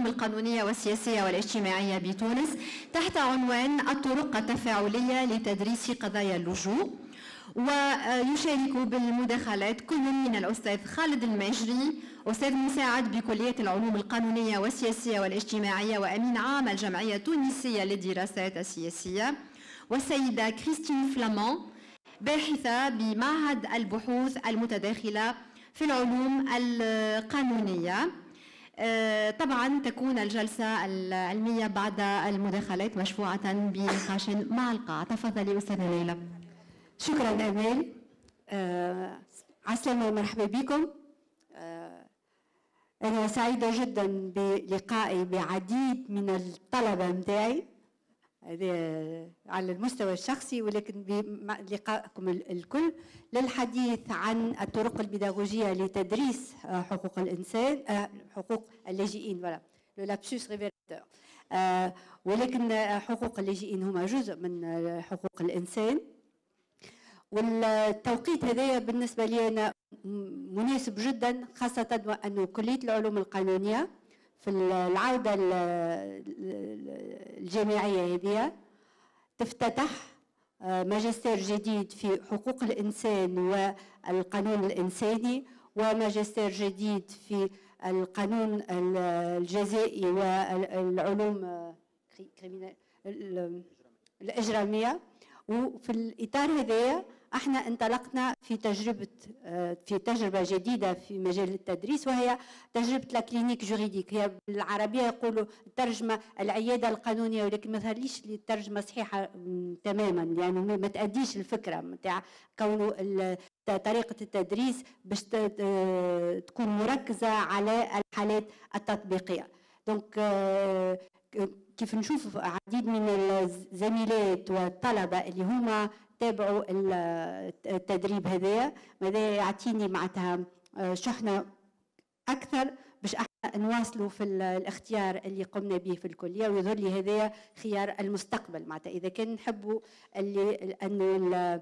العلوم القانونية والسياسية والاجتماعية بتونس تحت عنوان الطرق التفاعلية لتدريس قضايا اللجوء ويشارك بالمداخلات كل من الأستاذ خالد الماجري أستاذ مساعد بكلية العلوم القانونية والسياسية والاجتماعية وأمين عام الجمعية التونسية للدراسات السياسية والسيدة كريستين فلامان باحثة بمعهد البحوث المتداخلة في العلوم القانونية. طبعا تكون الجلسة العلمية بعد المداخلات مشفوعة بنقاش مع القاعة. تفضلي أستاذة ليلى. شكرا امال آه عسلامة ومرحبا بكم. آه أنا سعيدة جدا بلقائي بعديد من الطلبة متاعي. على المستوى الشخصي ولكن بلقائكم الكل للحديث عن الطرق البيداغوجية لتدريس آه، حقوق الإنسان آه، حقوق اللاجئين. لابسوس ولكن حقوق اللاجئين هما جزء من آه، حقوق الإنسان. والتوقيت هذايا بالنسبة لي أنا مناسب جدا خاصة وأنه كلية العلوم القانونية. في العودة الجامعية هذه تفتتح آه، ماجستير جديد في حقوق الإنسان والقانون الإنساني وماجستير جديد في القانون الجزائي والعلوم آه، الإجرامية. وفي الإطار هذايا إحنا انطلقنا في تجربة آه، في تجربة جديدة في مجال التدريس وهي تجربة لا كلينيك جوريديك هي بالعربية يقولوا الترجمه العيادة القانونية ولكن ما ظهرليش الترجمة صحيحة تماما يعني ما تأديش الفكرة نتاع كونه طريقة التدريس باش تكون مركزة على الحالات التطبيقية. دونك آه، كيف نشوف عديد من الزميلات والطلبة اللي هما تابعوا التدريب هذايا. ماذا يعطيني معناتها آه، شحنة أكثر باش أحنا نواصلوا في الاختيار اللي قمنا به في الكليه ويظهر لي هذايا خيار المستقبل. معناتها إذا كان نحبوا اللي انه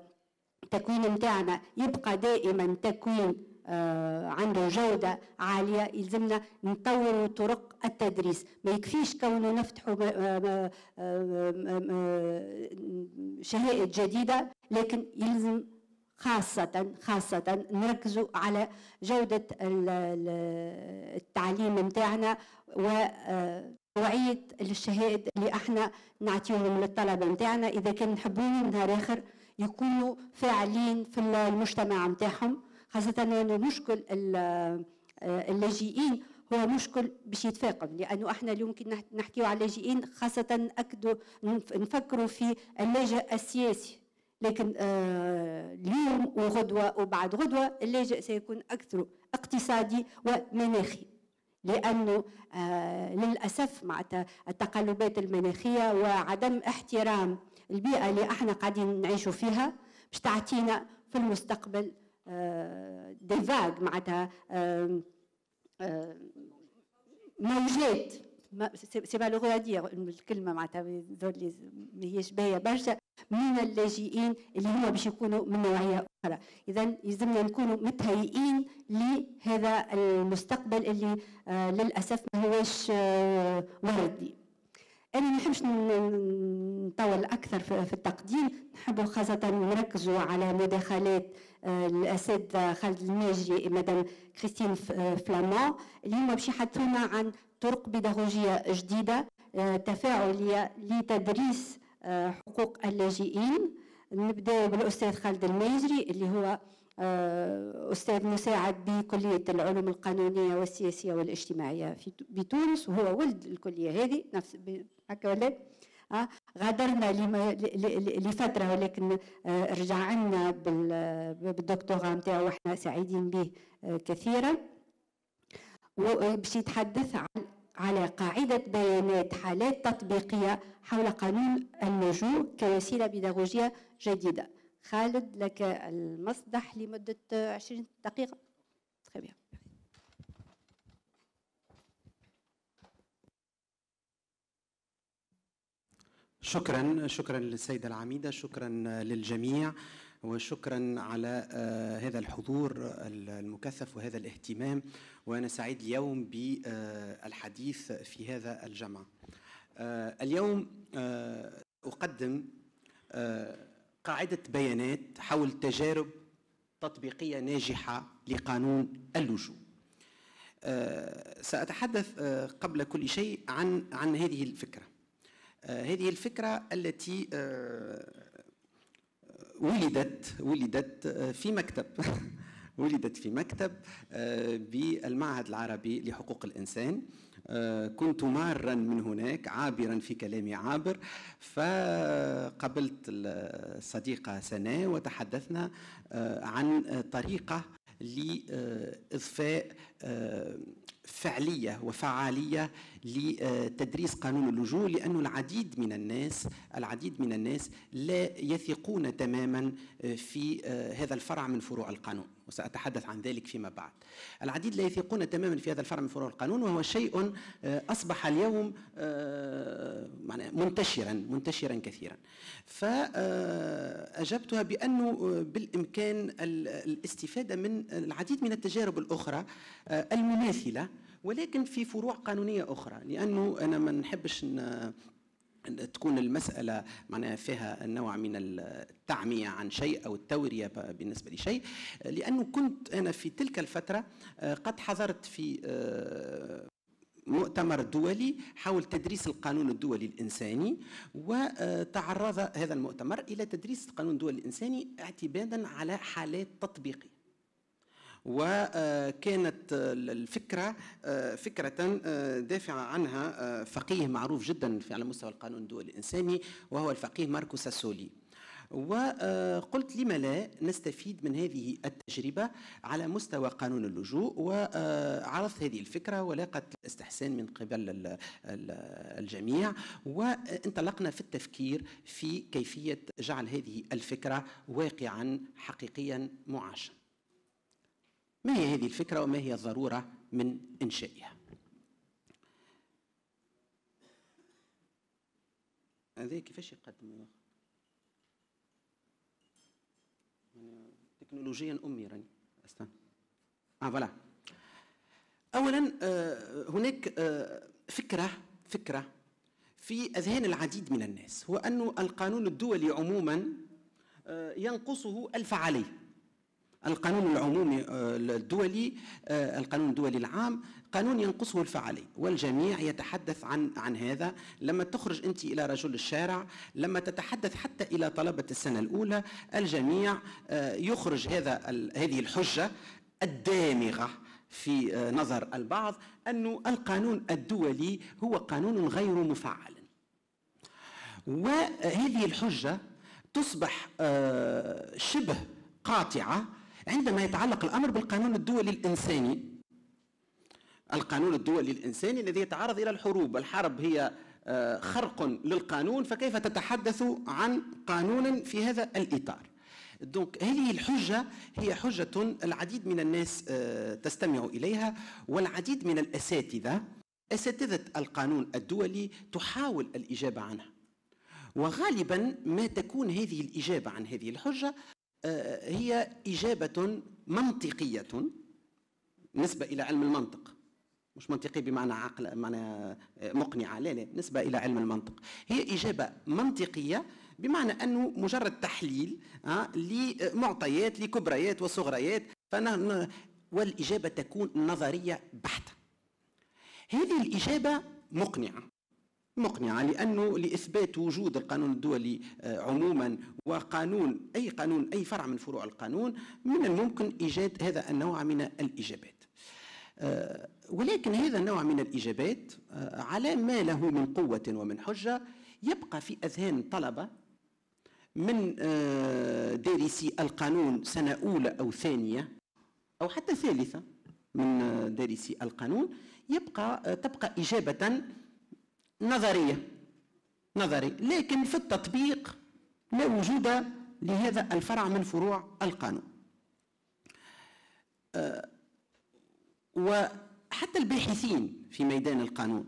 التكوين نتاعنا يبقى دائما تكوين آه، عنده جودة عالية يلزمنا نطوروا طرق التدريس. ما يكفيش كونه نفتحوا شهائد جديدة لكن يلزم خاصة خاصة نركزوا على جودة التعليم نتاعنا ونوعية الشهائد اللي إحنا نعطيهم للطلبة نتاعنا إذا كان نحبوهم نهار آخر يكونوا فاعلين في المجتمع نتاعهم خاصة أنه مشكل اللاجئين هو مشكل باش يتفاقم لأنه إحنا اليوم كي نحكيو على اللاجئين خاصة ناكدوا نفكروا في اللاجئ السياسي. لكن آه اليوم وغدوة وبعد غدوة اللاجئ سيكون أكثر اقتصادي ومناخي. لأنه آه للأسف مع التقلبات المناخية وعدم احترام البيئة اللي إحنا قاعدين نعيشوا فيها باش تعطينا في المستقبل دي فاغ معناتها موجات سي مالوغو دير الكلمة معناتها ما هيش باهيه برشا من اللاجئين اللي هما باش يكونوا من نوعيه أخرى اذا يلزمنا نكونوا متهيئين لهذا المستقبل اللي آه للاسف ما هوش آه وردي أنا ما نحبش نطول أكثر في التقديم نحب خاصه نركزوا على مداخلات آه، الأستاذ خالد الماجري مدام كريستين آه، فلامان اليوم باش يحدثونا عن طرق بيداغوجية جديدة آه، تفاعلية لتدريس حقوق اللاجئين. نبدأ بالأستاذ خالد الماجري اللي هو أستاذ مساعد بكلية العلوم القانونية والسياسية والاجتماعية في بتونس وهو ولد الكلية هذه. نفس هكا ولا؟ غادرنا لفترة ولكن آه، رجع لنا بالدكتوراه نتاعو وإحنا سعيدين به آه، كثيرا. وباش يتحدث عن على قاعدة بيانات حالات تطبيقية حول قانون اللجوء كوسيلة بيداغوجية جديدة. خالد لك المصدح لمدة 20 دقيقة. شكرا شكرا للسيدة العميدة شكرا للجميع وشكرا على آه، هذا الحضور المكثف وهذا الاهتمام وأنا سعيد اليوم بالحديث في هذا الجمع. آه، اليوم آه، أقدم آه، قاعدة بيانات حول تجارب تطبيقية ناجحة لقانون اللجوء. آه، سأتحدث آه، قبل كل شيء عن عن هذه الفكرة. آه، هذه الفكرة التي آه، ولدت ولدت آه، في مكتب. ولدت في مكتب بالمعهد العربي لحقوق الإنسان. كنت مارا من هناك عابرا في كلامي عابر. فقبلت الصديقة سناء وتحدثنا عن طريقة لإضفاء فعلية وفعالية لتدريس قانون اللجوء لأن العديد من الناس العديد من الناس لا يثقون تماما في هذا الفرع من فروع القانون. وسأتحدث عن ذلك فيما بعد. العديد لا يثقون تماما في هذا الفرع من فروع القانون وهو شيء أصبح اليوم آه، منتشرا منتشرا كثيرا. فأجبتها بأنه بالإمكان ال- الاستفادة من العديد من التجارب الأخرى آه، المماثلة ولكن في فروع قانونية أخرى. لأنه أنا ما نحبش تكون المسألة معناها فيها نوع من التعمية عن شيء أو التورية بالنسبة لشيء. لأنه كنت أنا في تلك الفترة آه، قد حضرت في آه، مؤتمر دولي حول تدريس القانون الدولي الإنساني وتعرض هذا المؤتمر إلى تدريس القانون الدولي الإنساني اعتمادا على حالات تطبيقية. وكانت الفكرة فكرة دافع عنها فقيه معروف جدا في على مستوى القانون الدولي الإنساني وهو الفقيه ماركو ساسولي. وقلت لما لا نستفيد من هذه التجربة على مستوى قانون اللجوء وعرضت هذه الفكرة ولاقت الاستحسان من قبل ال- ال- الجميع. وانطلقنا في التفكير في كيفية جعل هذه الفكرة واقعا حقيقيا معاشا. ما هي هذه الفكرة وما هي الضرورة من إنشائها؟ هذا كيفاش يقدم؟ تكنولوجيا أمي راني. استنى. آه فوالا. اولا آه، هناك آه، فكرة فكرة في أذهان العديد من الناس هو أن القانون الدولي عموما آه، ينقصه الفعاليه القانون العمومي آه، الدولي آه، القانون الدولي العام قانون ينقصه الفعالية والجميع يتحدث عن عن هذا. لما تخرج أنت إلى رجل الشارع لما تتحدث حتى إلى طلبة السنة الأولى الجميع آه، يخرج هذا هذه الحجة الدامغة في نظر البعض أن القانون الدولي هو قانون غير مفعل. وهذه الحجة تصبح شبه قاطعة عندما يتعلق الأمر بالقانون الدولي الإنساني القانون الدولي الإنساني الذي يتعرض إلى الحروب الحرب هي آه، خرق للقانون فكيف تتحدث عن قانون في هذا الإطار؟ دونك هذه الحجة هي حجة العديد من الناس آه، تستمع إليها والعديد من الأساتذة أساتذة القانون الدولي تحاول الإجابة عنها. وغالبا ما تكون هذه الإجابة عن هذه الحجة هي إجابة منطقية نسبة إلى علم المنطق. مش منطقي بمعنى عقل معنى آه، مقنعة. لا لا نسبة إلى علم المنطق. هي إجابة منطقية بمعنى أنه مجرد تحليل آه، لمعطيات لكبريات وصغريات. والإجابة تكون نظرية بحتة. هذه الإجابة مقنعة. مقنعة لأنه لإثبات وجود القانون الدولي آه، عموما وقانون أي قانون أي فرع من فروع القانون من الممكن إيجاد هذا النوع من الإجابات. آه، ولكن هذا النوع من الإجابات آه، على ما له من قوة ومن حجة يبقى في أذهان طلبة من دارسي القانون سنة أولى أو ثانية أو حتى ثالثة من دارسي القانون يبقى تبقى إجابة نظرية. نظري. لكن في التطبيق لا وجود لهذا الفرع من فروع القانون. آه، وحتى الباحثين في ميدان القانون.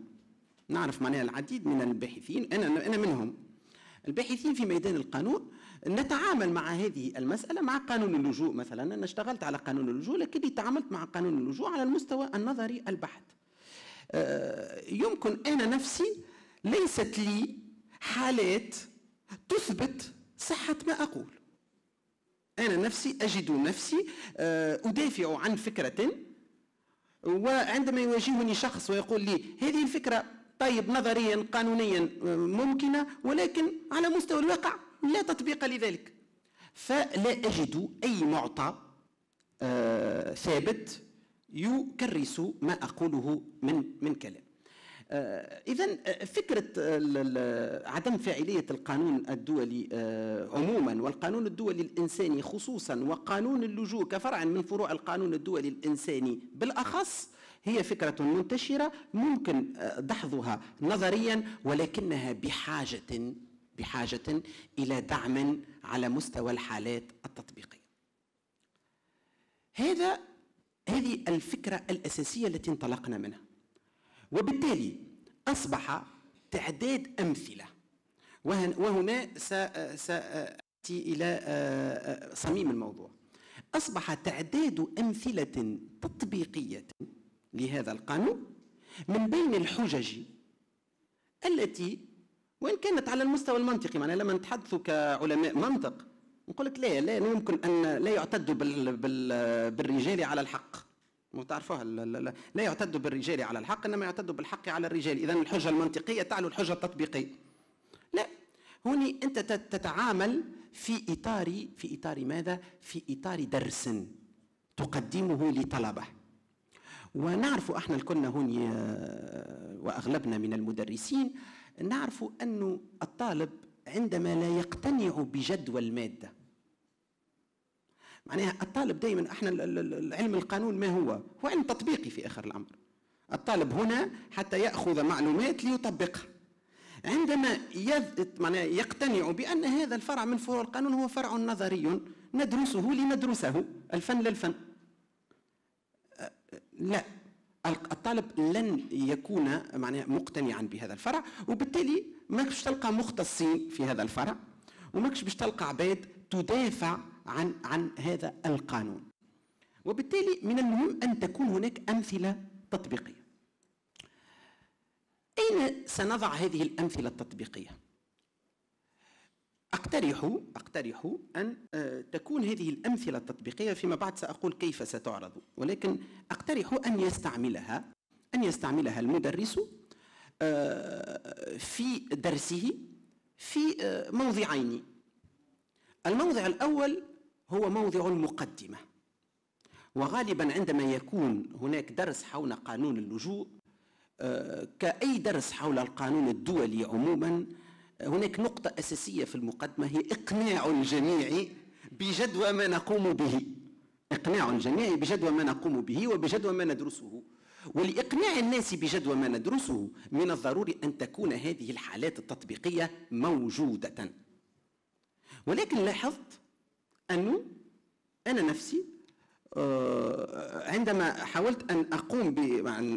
نعرف معناها العديد من الباحثين أنا أنا منهم. الباحثين في ميدان القانون نتعامل مع هذه المسألة مع قانون اللجوء مثلا. أنا اشتغلت على قانون اللجوء لكني تعاملت مع قانون اللجوء على المستوى النظري البحت. يمكن أنا نفسي ليست لي حالات تثبت صحة ما أقول. أنا نفسي أجد نفسي آه، أدافع عن فكرة وعندما يواجهني شخص ويقول لي هذه الفكرة طيب نظريا قانونيا آه، ممكنة ولكن على مستوى الواقع لا تطبيق لذلك. فلا أجد أي معطى آه، ثابت يكرس ما أقوله من من كلام. إذا فكرة ال- ال- عدم فاعلية القانون الدولي آه، عموما والقانون الدولي الإنساني خصوصا وقانون اللجوء كفرع من فروع القانون الدولي الإنساني بالأخص هي فكرة منتشرة ممكن آه، دحضها نظريا ولكنها بحاجة بحاجة إلى دعم على مستوى الحالات التطبيقية. هذا هذه الفكرة الأساسية التي انطلقنا منها. وبالتالي أصبح تعداد أمثلة. وهن- وهنا سأتي إلى آه، آه، صميم الموضوع. أصبح تعداد أمثلة تطبيقية لهذا القانون من بين الحجج التي وإن كانت على المستوى المنطقي معناها لما نتحدث كعلماء منطق نقول لك لا لا يمكن أن لا يعتد بال بال بالرجال على الحق. تعرفوها؟ لا, يعتد بالرجال على الحق إنما يعتد بالحق على الرجال. اذا الحجة المنطقية تعلو الحجة التطبيقية. لا هوني أنت تت- تتعامل في إطار في إطار ماذا؟ في إطار درس تقدمه لطلبة. ونعرف إحنا الكلنا هوني آه، وأغلبنا من المدرسين نعرف أنه الطالب عندما لا يقتنع بجدوى المادة معناها الطالب دائما إحنا علم القانون ما هو؟ هو علم تطبيقي في آخر الأمر. الطالب هنا حتى يأخذ معلومات ليطبقها. عندما يقتنع بأن هذا الفرع من فروع القانون هو فرع نظري ندرسه لندرسه الفن للفن. لا الطالب لن يكون معناها مقتنعا بهذا الفرع وبالتالي ماكش تلقى مختصين في هذا الفرع وماكش باش تلقى عباد تدافع عن عن هذا القانون. وبالتالي من المهم أن تكون هناك أمثلة تطبيقية. أين سنضع هذه الأمثلة التطبيقية؟ أقترح أقترح أن آه، تكون هذه الأمثلة التطبيقية فيما بعد سأقول كيف ستعرض. ولكن أقترح أن يستعملها أن يستعملها المدرس آه، في درسه في آه، موضعين. الموضع الأول هو موضع المقدمة. وغالبا عندما يكون هناك درس حول قانون اللجوء آه، كأي درس حول القانون الدولي عموما آه، هناك نقطة أساسية في المقدمة هي إقناع الجميع بجدوى ما نقوم به. إقناع الجميع بجدوى ما نقوم به وبجدوى ما ندرسه. ولإقناع الناس بجدوى ما ندرسه من الضروري أن تكون هذه الحالات التطبيقية موجودة. ولكن لاحظت أنه أنا نفسي آه، عندما حاولت أن أقوم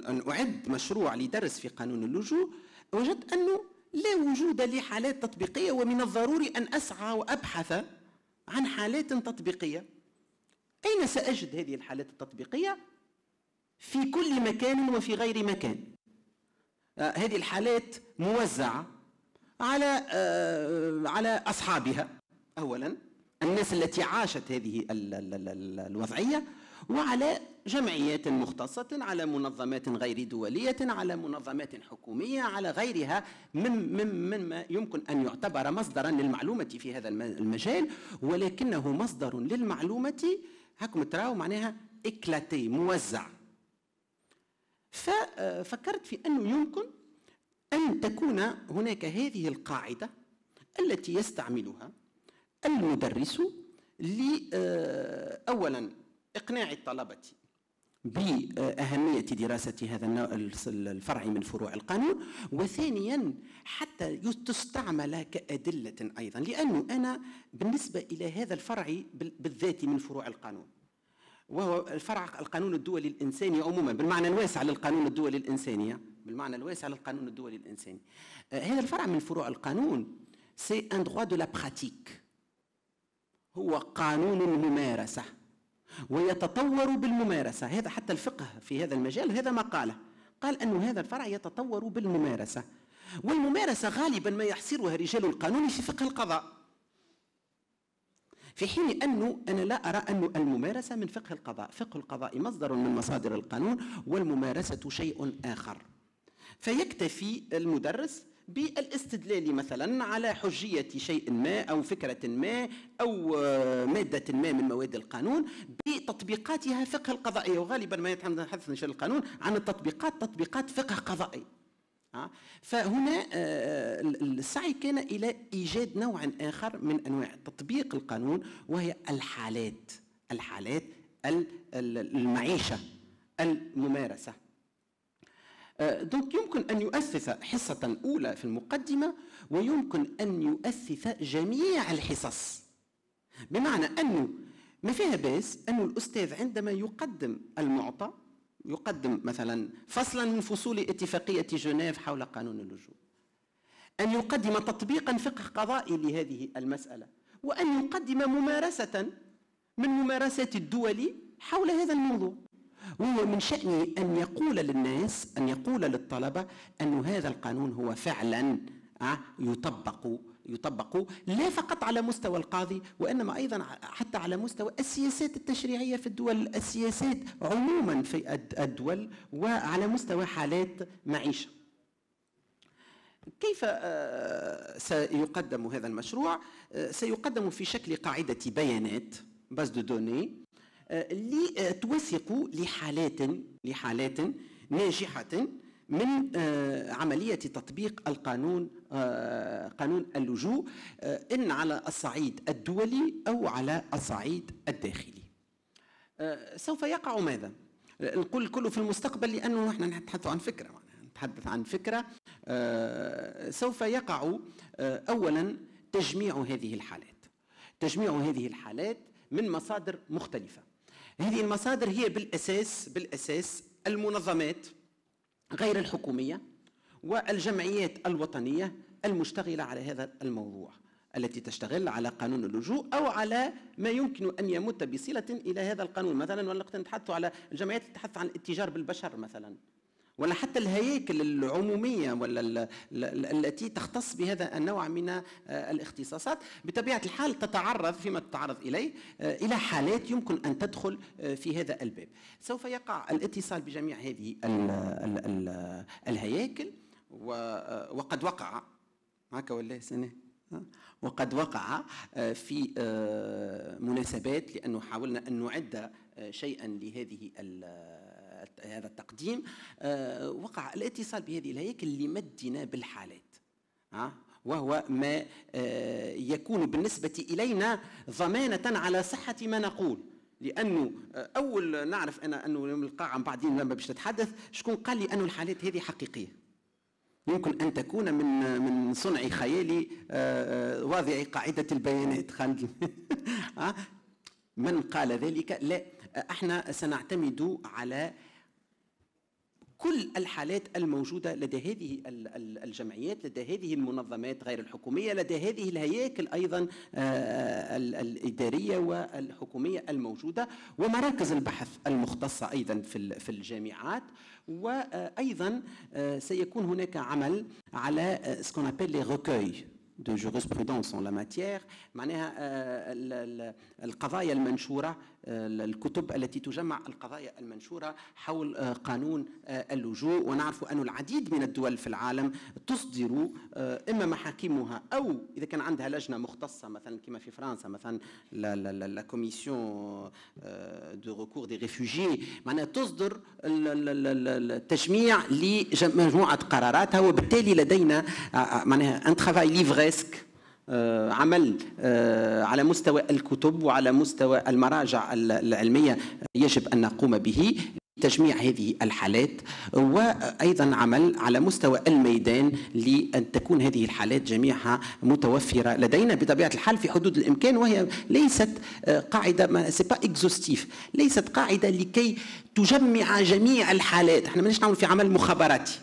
أن أعد مشروع لدرس في قانون اللجوء وجدت أنه لا وجود لحالات تطبيقية ومن الضروري أن أسعى وأبحث عن حالات تطبيقية. أين سأجد هذه الحالات التطبيقية؟ في كل مكان وفي غير مكان. آه، هذه الحالات موزعة على آه، على أصحابها. أولا الناس التي عاشت هذه ال- ال- ال- ال- الوضعية وعلى جمعيات مختصة على منظمات غير دولية على منظمات حكومية على غيرها من من مما يمكن أن يعتبر مصدرا للمعلومة في هذا الم- المجال. ولكنه مصدر للمعلومة هاكم تراو معناها إكلاتي موزع. ففكرت في أنه يمكن أن تكون هناك هذه القاعدة التي يستعملها المدرس أولا إقناع الطلبة بأهمية دراسة هذا الفرع من فروع القانون وثانيا حتى تستعمل كأدلة أيضا لأنه أنا بالنسبة إلى هذا الفرع بال- بالذات من فروع القانون. وهو الفرع القانون الدولي الإنساني عموما بالمعنى الواسع للقانون الدولي الإنساني بالمعنى الواسع للقانون الدولي الإنساني. آه، هذا الفرع من فروع القانون سي ان droit de la pratique. هو قانون الممارسة ويتطور بالممارسة. هذا حتى الفقه في هذا المجال هذا ما قاله. قال أن هذا الفرع يتطور بالممارسة. والممارسة غالبا ما يحصرها رجال القانون في فقه القضاء. في حين أنه أنا لا أرى أن الممارسة من فقه القضاء. فقه القضاء مصدر من مصادر القانون والممارسة شيء آخر. فيكتفي المدرس بالاستدلال مثلا على حجية شيء ما أو فكرة ما أو مادة ما من مواد القانون بتطبيقاتها فقه القضائية وغالبا ما يتحدث نشر القانون عن التطبيقات تطبيقات فقه قضائي. فهنا السعي كان إلى إيجاد نوع آخر من أنواع تطبيق القانون وهي الحالات الحالات المعيشة الممارسة. دونك يمكن أن يؤسس حصة أولى في المقدمة ويمكن أن يؤسس جميع الحصص. بمعنى أنه ما فيها بأس أن الأستاذ عندما يقدم المعطى يقدم مثلا فصلا من فصول اتفاقية جنيف حول قانون اللجوء أن يقدم تطبيقا فقه قضائي لهذه المسألة وأن يقدم ممارسة من ممارسات الدول حول هذا الموضوع. وهو من شأنه أن يقول للناس أن يقول للطلبة أن هذا القانون هو فعلا يطبق يطبق لا فقط على مستوى القاضي وإنما أيضا حتى على مستوى السياسات التشريعية في الدول السياسات عموما في الدول وعلى مستوى حالات معيشة. كيف سيقدم هذا المشروع؟ سيقدم في شكل قاعدة بيانات باز دو دوني. لتوثق لحالات لحالات ناجحة من عملية تطبيق القانون قانون اللجوء إن على الصعيد الدولي أو على الصعيد الداخلي. سوف يقع ماذا؟ نقول كله في المستقبل لأنه نحن نتحدث عن فكرة نتحدث عن فكرة. سوف يقع أولا تجميع هذه الحالات. تجميع هذه الحالات من مصادر مختلفة. هذه المصادر هي بالأساس بالأساس المنظمات غير الحكومية والجمعيات الوطنية المشتغلة على هذا الموضوع التي تشتغل على قانون اللجوء أو على ما يمكن أن يمت بصلة إلى هذا القانون. مثلا ولقد نتحدث على الجمعيات تتحدث عن الاتجار بالبشر مثلا. ولا حتى الهياكل العمومية ولا التي تختص بهذا النوع من الاختصاصات. بطبيعة الحال تتعرض فيما تتعرض إليه إلى حالات يمكن أن تدخل في هذا الباب. سوف يقع الاتصال بجميع هذه ال ال ال الهياكل وقد وقع. هكا ولا سنة؟ وقد وقع في مناسبات لأنه حاولنا أن نعد شيئا لهذه هذا التقديم وقع الاتصال بهذه الهياكل لمدنا بالحالات وهو ما يكون بالنسبة إلينا ضمانة على صحة ما نقول. لأنه أول نعرف أنا أنه القاعه بعدين لما باش نتحدث شكون قال لي انه الحالات هذه حقيقية؟ يمكن أن تكون من من صنع خيالي واضع قاعدة البيانات خالد من قال ذلك؟ لا. إحنا سنعتمد على كل الحالات الموجودة لدى هذه الجمعيات لدى هذه المنظمات غير الحكومية لدى هذه الهياكل أيضا الإدارية والحكومية الموجودة ومراكز البحث المختصة أيضا في الجامعات وأيضا سيكون هناك عمل على سكون ابل لي de jurisprudence en la matière. معناها القضايا المنشورة الكتب التي تجمع القضايا المنشورة حول قانون اللجوء. ونعرف أن العديد من الدول في العالم تصدر إما محاكمها أو إذا كان عندها لجنة مختصة مثلا كما في فرنسا مثلا لا كوميسيون دو ريكور دي ريفوجي معناها تصدر التجميع لمجموعة قراراتها وبالتالي لدينا معناها ان ترافاي ليفغيسك عمل على مستوى الكتب وعلى مستوى المراجع العلمية يجب أن نقوم به تجميع هذه الحالات وأيضا عمل على مستوى الميدان لأن تكون هذه الحالات جميعها متوفرة لدينا بطبيعة الحال في حدود الإمكان وهي ليست قاعدة سي با اكزوستيف ليست قاعدة لكي تجمع جميع الحالات. إحنا ماناش نعمل في عمل مخابراتي.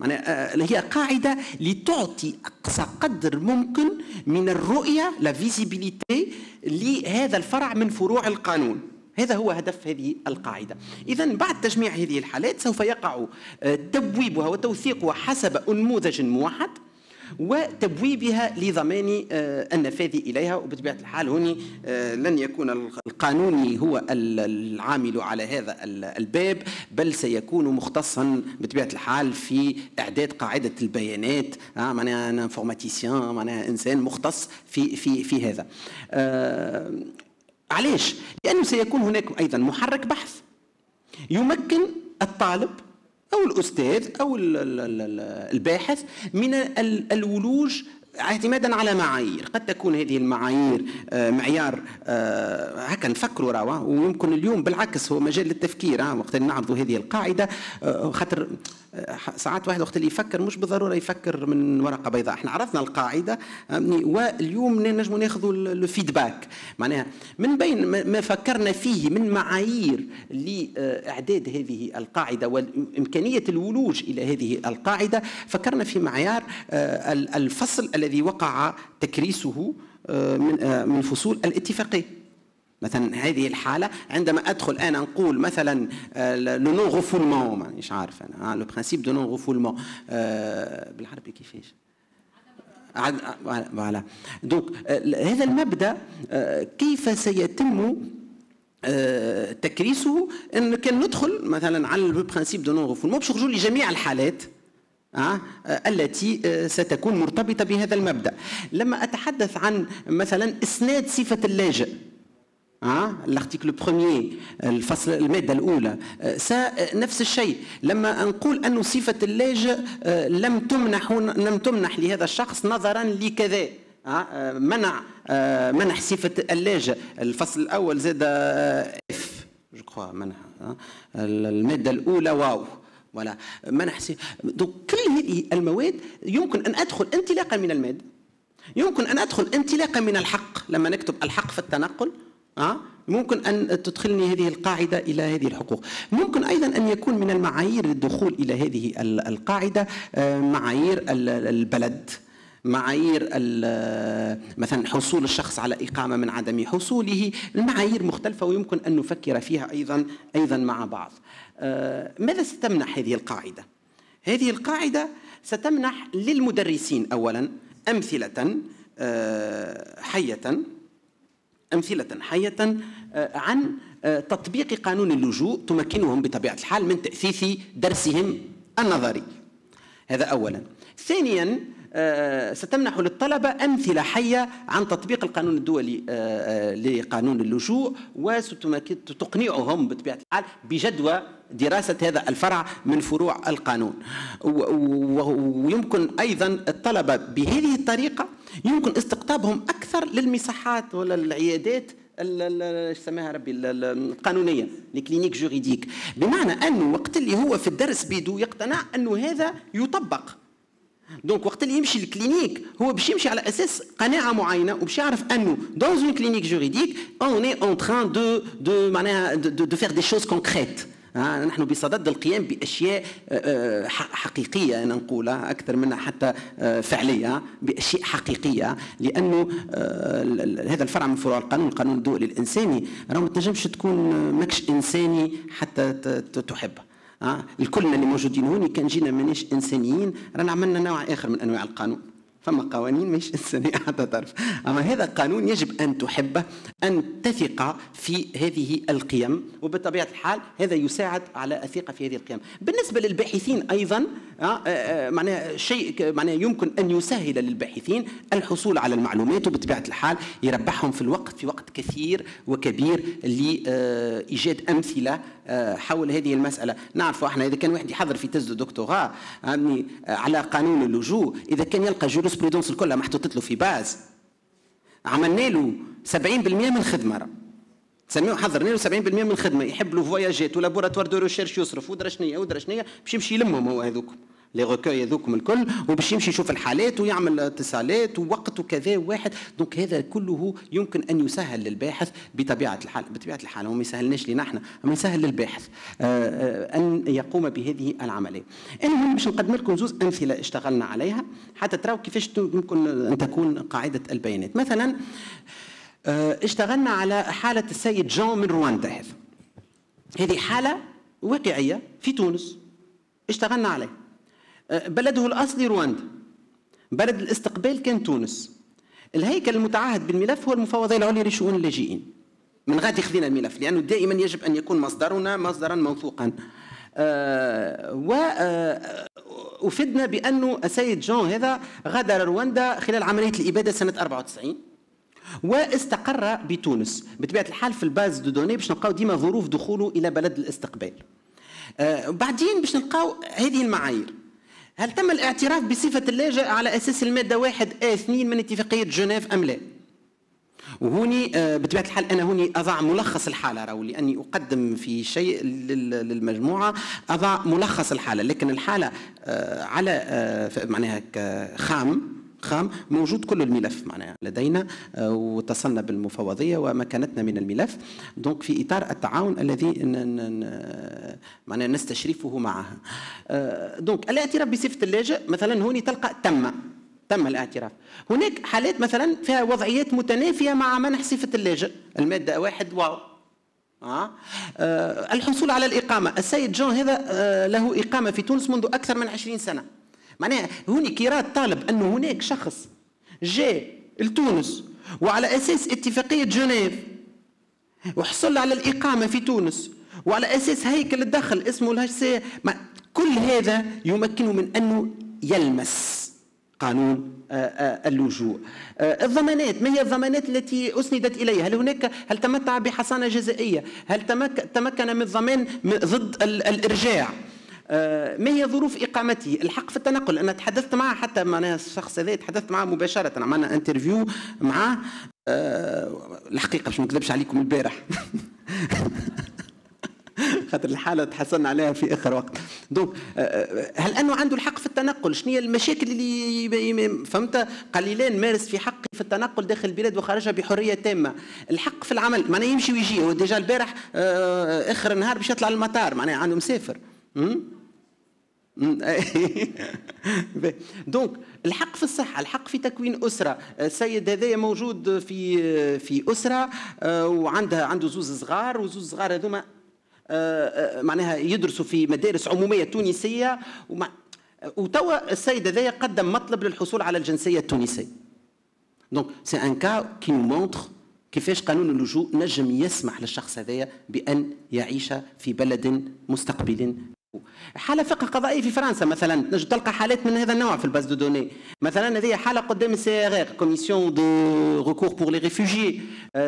معناها هي قاعدة لتعطي أقصى قدر ممكن من الرؤية لا فيزيبيليتي لهذا الفرع من فروع القانون. هذا هو هدف هذه القاعدة. إذا بعد تجميع هذه الحالات سوف يقع تبويبها وتوثيقها حسب أنموذج موحد. وتبويبها لضمان النفاذ إليها وبطبيعة الحال هوني لن يكون القانوني هو العامل على هذا الباب بل سيكون مختصا بطبيعة الحال في إعداد قاعدة البيانات معناها أنا انفورماتيسيان معناها إنسان مختص في في في هذا علاش؟ لأنه سيكون هناك أيضا محرك بحث يمكن الطالب أو الأستاذ أو الباحث من الولوج اعتمادا على معايير. قد تكون هذه المعايير معيار هكا نفكروا راهو ويمكن اليوم بالعكس هو مجال للتفكير وقت نعرضوا هذه القاعدة خاطر ساعات واحد وقت اللي يفكر مش بالضرورة يفكر من ورقة بيضاء. إحنا عرضنا القاعدة واليوم نجم ناخذوا الفيدباك معناها من بين ما فكرنا فيه من معايير لاعداد هذه القاعدة وامكانيه الولوج إلى هذه القاعدة فكرنا في معيار الفصل الذي وقع تكريسه من من فصول الاتفاقية. مثلا هذه الحالة عندما أدخل أنا نقول مثلا لو نون غفولمون مانيش عارف أنا. لو برانسيب دو نون غفولمون بالعربي كيفاش؟ فوالا دونك هذا المبدأ كيف سيتم تكريسه؟ إن كان ندخل مثلا على لو برانسيب دو نون غفولمون باش لي جميع الحالات التي ستكون مرتبطة بهذا المبدأ. لما أتحدث عن مثلا إسناد صفة اللاجئ الارتيكل بروميي الفصل الماده الاولى نفس الشيء لما نقول انه صفه اللاجئ لم تمنح لم تمنح لهذا الشخص نظرا لكذا منع منح صفه اللاجئ الفصل الأول زاد اف جو كخوا منح الماده الاولى واو ولا منح كل هذه المواد يمكن أن أدخل انطلاقا من الماده يمكن أن أدخل انطلاقا من الحق. لما نكتب الحق في التنقل أه؟ ممكن أن تدخلني هذه القاعدة إلى هذه الحقوق ممكن أيضا أن يكون من المعايير للدخول إلى هذه القاعدة معايير البلد معايير مثلا حصول الشخص على إقامة من عدم حصوله المعايير مختلفة ويمكن أن نفكر فيها أيضا أيضا مع بعض ماذا ستمنح هذه القاعدة؟ هذه القاعدة ستمنح للمدرسين أولا أمثلة حية أمثلة حية عن تطبيق قانون اللجوء تمكنهم بطبيعة الحال من تأثيث درسهم النظري. هذا أولا. ثانيا ستمنح للطلبة أمثلة حية عن تطبيق القانون الدولي لقانون اللجوء وستقنعهم بطبيعة الحال بجدوى دراسة هذا الفرع من فروع القانون. ويمكن أيضا الطلبة بهذه الطريقة يمكن استقطابهم أكثر للمصحات ولا العيادات يسميها ربي؟ القانونية الكلينيك جوريديك. بمعنى أنه وقت اللي هو في الدرس بيدو يقتنع أنه هذا يطبق. دونك وقت اللي يمشي الكلينيك هو باش يمشي على أساس قناعة معينة وباش يعرف أنه دون اون كلينيك جوريديك اون اي اون تران دو دو معناها دو فير دي شوز كونكريت نحن بصدد القيام بأشياء حقيقية أنا نقولها أكثر منها حتى فعلية بأشياء حقيقية. لأنه هذا الفرع من فروع القانون القانون الدولي الإنساني. راه ما تنجمش تكون ماكش إنساني حتى تحبه آه الكلنا اللي موجودين هون كان جينا مانيش إنسانيين رانا عملنا نوع آخر من أنواع القانون. فما قوانين مش إنسانية حتى تعرف أما هذا القانون يجب أن تحبه أن تثق في هذه القيم وبطبيعة الحال هذا يساعد على الثقة في هذه القيم. بالنسبة للباحثين أيضا معناها شيء معناها يمكن أن يسهل للباحثين الحصول على المعلومات وبطبيعة الحال يربحهم في الوقت في وقت كثير وكبير لإيجاد أمثلة حول هذه المسألة. نعرف إحنا إذا كان واحد يحضر في تز دكتوراه على قانون اللجوء إذا كان يلقى جوريسبرودونس الكلها محطوطة له في باز. عملنا له 70% من الخدمة سميه حضرنا له 70% من الخدمة يحب له فواياجات ولابوراتوار دو ريشيرش يصرف ودرا شنيا ودرا شنيا باش يمشي يلمهم هو هذوك. لي روكوي هذوكم الكل وباش يمشي يشوف الحالات ويعمل اتصالات ووقت وكذا واحد. دونك هذا كله يمكن أن يسهل للباحث بطبيعة الحال بطبيعة الحال هو ما يسهلناش لنا إحنا اما يسهل للباحث آه، آه، أن يقوم بهذه العملية. المهم باش نقدم لكم زوز أمثلة اشتغلنا عليها حتى تراو كيفاش يمكن أن تكون قاعدة البيانات. مثلا آه، اشتغلنا على حالة السيد جون من رواندا هذا هذه حالة واقعية في تونس اشتغلنا عليه. بلده الأصلي رواندا. بلد الاستقبال كان تونس. الهيكل المتعهد بالملف هو المفوضيه العليا لشؤون اللاجئين. من غادي خذينا الملف لأنه دائما يجب أن يكون مصدرنا مصدرا موثوقا. آه وفدنا بأنه السيد جون هذا غادر رواندا خلال عملية الإبادة سنة 94 واستقر بتونس. بطبيعة الحال في الباز دو دوني باش نلقاو ديما ظروف دخوله إلى بلد الاستقبال. بعدين باش نلقاو هذه المعايير. هل تم الاعتراف بصفة اللاجئ على أساس المادة واحد آ اثنين من اتفاقية جنيف أم لا؟ وهوني آه، بطبيعة الحال أنا هوني أضع ملخص الحالة راهو لأني أقدم في شيء للمجموعة أضع ملخص الحالة لكن الحالة آه، على آه، معناها خام خام موجود كل الملف معناها لدينا آه، واتصلنا بالمفوضية ومكانتنا من الملف. دونك في إطار التعاون الذي معناها نستشرفه معها. آه، دونك الاعتراف بصفة اللاجئ مثلا هوني تلقى تم تم الاعتراف. هناك حالات مثلا فيها وضعيات متنافية مع منح صفة اللاجئ. المادة واحد واو. آه. آه الحصول على الإقامة. السيد جون هذا له إقامة في تونس منذ أكثر من عشرين سنة. معناها هوني كيراد طالب أنه هناك شخص جاء لتونس وعلى أساس اتفاقية جنيف وحصل على الإقامة في تونس وعلى أساس هيكل الدخل اسمه الهشسية كل هذا يمكنه من أنه يلمس قانون آه، آه، اللجوء. آه، الضمانات ما هي الضمانات التي أسندت إليها؟ هل هناك هل تمتع بحصانة جزائية؟ هل تمكن من الضمان ضد الإرجاع؟ ما هي ظروف اقامته الحق في التنقل. أنا تحدثت معه حتى معناها الشخص هذا تحدثت معه مباشرة. عملنا انترفيو معه. أه الحقيقة باش ما نكذبش عليكم البارح. خاطر الحالة تحصلنا عليها في آخر وقت. دونك آه، آه، هل أنه عنده الحق في التنقل؟ شنو هي المشاكل اللي فهمت؟ قليلان مارس في حقي في التنقل داخل البلاد وخارجها بحرية تامة. الحق في العمل معناه يمشي ويجي. هو ديجا البارح آخر النهار باش يطلع المطار معناه عنده مسافر. دونك الحق في الصحة الحق في تكوين أسرة. السيد هذايا موجود في في أسرة آه، وعندها عنده زوز صغار وزوز صغار هذوما آه، آه، معناها يدرسوا في مدارس عمومية تونسية. وتوا السيد هذايا قدم مطلب للحصول على الجنسية التونسية. دونك سي ان كا كي مونتر كيفاش قانون اللجوء نجم يسمح للشخص هذايا بأن يعيش في بلد مستقبل حالة فقه قضائي في فرنسا مثلا تنجم تلقى حالات من هذا النوع في الباز دو دوني. مثلا هذه حالة قدام السي إر إر كوميسيون دو ريكور بور لي ريفوجي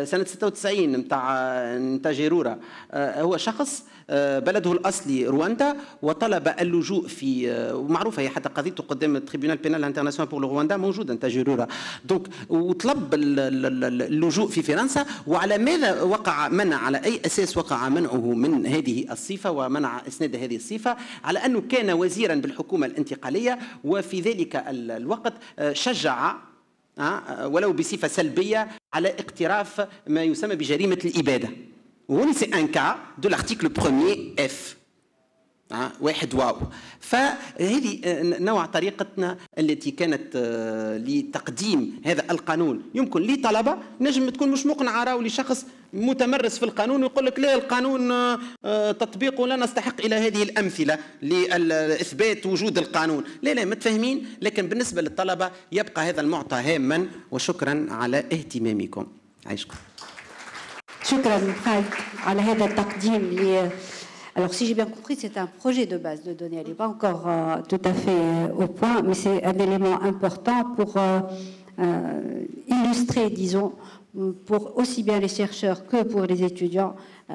سنة 96 نتاع نتاع جيرورا. آه، هو شخص بلده الأصلي رواندا وطلب اللجوء في آه، ومعروفه هي حتى قضيته قدام التريبيونال بينال انترناسيونال بور رواندا موجودة نتاع جيرورا دونك وطلب اللجوء في فرنسا وعلى ماذا وقع منع على أي أساس وقع منعه من هذه الصفة ومنع إسناد هذه الصفة؟ على أنه كان وزيرا بالحكومة الانتقالية وفي ذلك الوقت آه، شجع ولو بصفة سلبية على اقتراف ما يسمى بجريمة الإبادة. وهنا سي ان كا دو لارتيكل بروميير اف واحد واو. فهذه آه، نوع طريقتنا التي كانت آه، لتقديم هذا القانون. يمكن لطلبة نجم تكون مش مقنعة راهو لشخص متمرس في القانون ويقول لك لا القانون آه، تطبيقه لا نستحق إلى هذه الأمثلة لاثبات وجود القانون. لا لا متفاهمين لكن بالنسبة للطلبة يبقى هذا المعطى هاما وشكرا على اهتمامكم. عايشكم. شكرا خالد على هذا التقديم Alors, si j'ai bien compris, c'est un projet de base de données. Elle n'est pas encore euh, tout à fait euh, au point, mais c'est un élément important pour euh, euh, illustrer, disons, pour aussi bien les chercheurs que pour les étudiants, euh,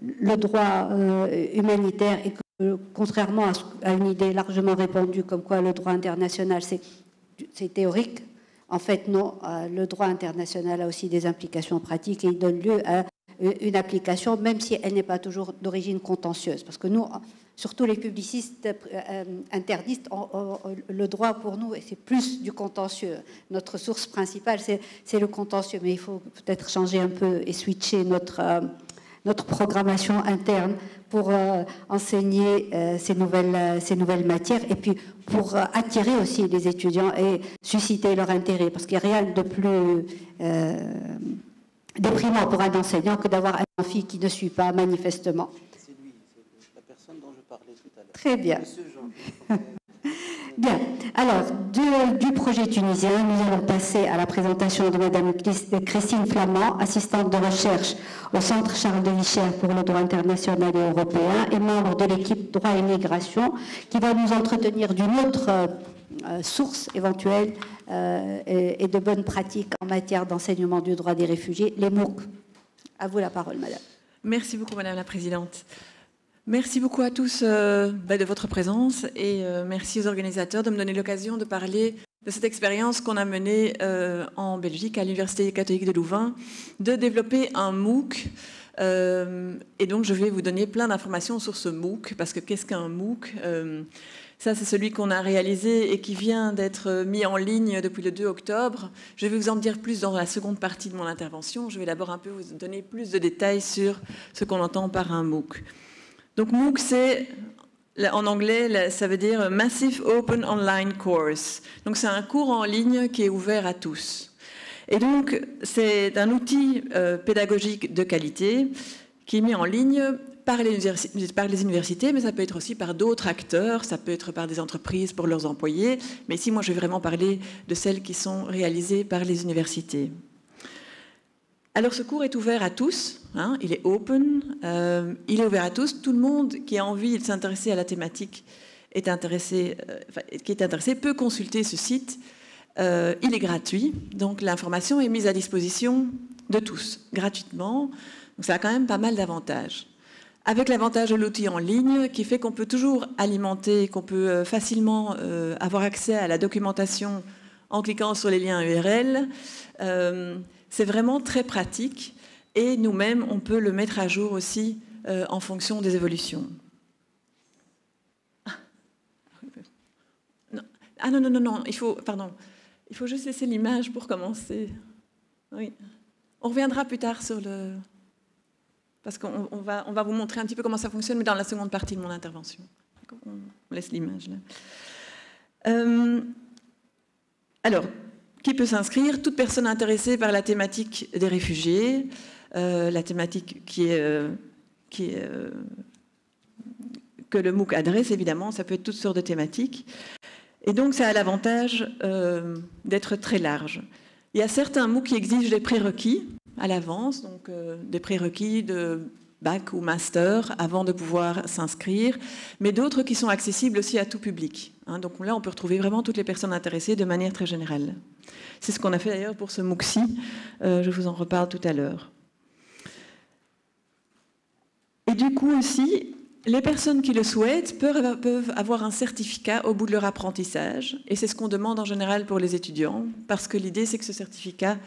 le, le, droit euh, humanitaire et que, contrairement à, à, une idée largement répandue comme quoi le droit international c'est théorique, en fait non, le droit international a aussi des implications pratiques et il donne lieu à une application, même si elle n'est pas toujours d'origine contentieuse. Parce que nous, surtout les publicistes euh, interdisent le droit pour nous, c'est plus du contentieux. Notre source principale, c'est le contentieux, mais il faut peut-être changer un peu et switcher notre, euh, notre programmation interne pour euh, enseigner ces, nouvelles, ces nouvelles matières et puis pour attirer aussi les étudiants et susciter leur intérêt, parce qu'il n'y a rien de plus déprimant pour un enseignant que d'avoir un fille qui ne suit pas manifestement. Très bien. Bien. Alors, du projet tunisien, nous allons passer à la présentation de Mme Christine Flamand, assistante de recherche au Centre Charles de Vicher pour le droit international et européen et membre de l'équipe droit et migration, qui va nous entretenir d'une autre euh, source éventuelle euh, et, et, de bonnes pratiques en matière d'enseignement du droit des réfugiés, les MOOC. À vous la parole, Madame. Merci beaucoup, Madame la Présidente. Merci beaucoup à tous euh, bah, de votre présence et euh, merci aux organisateurs de me donner l'occasion de parler de cette expérience qu'on a menée euh, en Belgique à l'Université catholique de Louvain, de développer un MOOC. et donc je vais vous donner plein d'informations sur ce MOOC, parce que qu'est-ce qu'un MOOC ça, c'est celui qu'on a réalisé et qui vient d'être mis en ligne depuis le 2 octobre. Je vais vous en dire plus dans la seconde partie de mon intervention. Je vais d'abord un peu vous donner plus de détails sur ce qu'on entend par un MOOC. Donc MOOC, c'est en anglais, ça veut dire Massive Open Online Course. Donc c'est un cours en ligne qui est ouvert à tous. Et donc c'est un outil euh, pédagogique de qualité qui est mis en ligne par les, par les universités, mais ça peut être aussi par d'autres acteurs, ça peut être par des entreprises pour leurs employés, mais ici moi je vais vraiment parler de celles qui sont réalisées par les universités. Alors ce cours est ouvert à tous, hein, il est open, euh, il est ouvert à tous. Tout le monde qui a envie de s'intéresser à la thématique est intéressé, euh, qui est intéressé peut consulter ce site. Euh, il est gratuit, donc l'information est mise à disposition de tous, gratuitement. Donc ça a quand même pas mal d'avantages. Avec l'avantage de l'outil en ligne qui fait qu'on peut toujours alimenter, qu'on peut facilement avoir accès à la documentation en cliquant sur les liens URL. C'est vraiment très pratique et nous-mêmes, on peut le mettre à jour aussi euh, en fonction des évolutions. Ah non, non, non, non, il faut, pardon, il faut juste laisser l'image pour commencer. Oui. On reviendra plus tard sur le... Parce qu'on va, on va vous montrer un petit peu comment ça fonctionne, mais dans la seconde partie de mon intervention. On laisse l'image là. Euh, alors, qui peut s'inscrire Toute personne intéressée par la thématique des réfugiés, euh, la thématique euh, euh, que le MOOC adresse, évidemment, ça peut être toutes sortes de thématiques. Et donc, ça a l'avantage d'être très large. Il y a certains MOOC qui exigent des prérequis à l'avance, donc des prérequis de bac ou master avant de pouvoir s'inscrire, mais d'autres qui sont accessibles aussi à tout public. Hein. donc là, on peut retrouver vraiment toutes les personnes intéressées de manière très générale. C'est ce qu'on a fait d'ailleurs pour ce MOOC-ci. Euh, je vous en reparle tout à l'heure. Et du coup aussi, les personnes qui le souhaitent peuvent avoir un certificat au bout de leur apprentissage. Et c'est ce qu'on demande en général pour les étudiants, parce que l'idée, c'est que ce certificat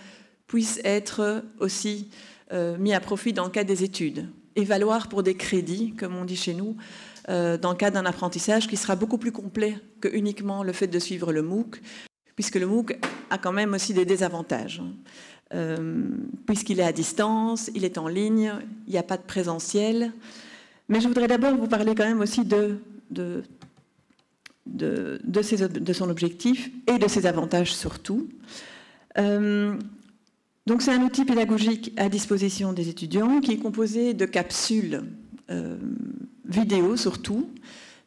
puisse être aussi euh, mis à profit dans le cadre des études et valoir pour des crédits, comme on dit chez nous, euh, dans le cadre d'un apprentissage qui sera beaucoup plus complet que uniquement le fait de suivre le MOOC, puisque le MOOC a quand même aussi des désavantages. Euh, puisqu'il est à distance, il est en ligne, il n'y a pas de présentiel. Mais je voudrais d'abord vous parler quand même aussi de, de, de, de, son objectif et de ses avantages surtout. Donc c'est un outil pédagogique à disposition des étudiants qui est composé de capsules euh, vidéo surtout,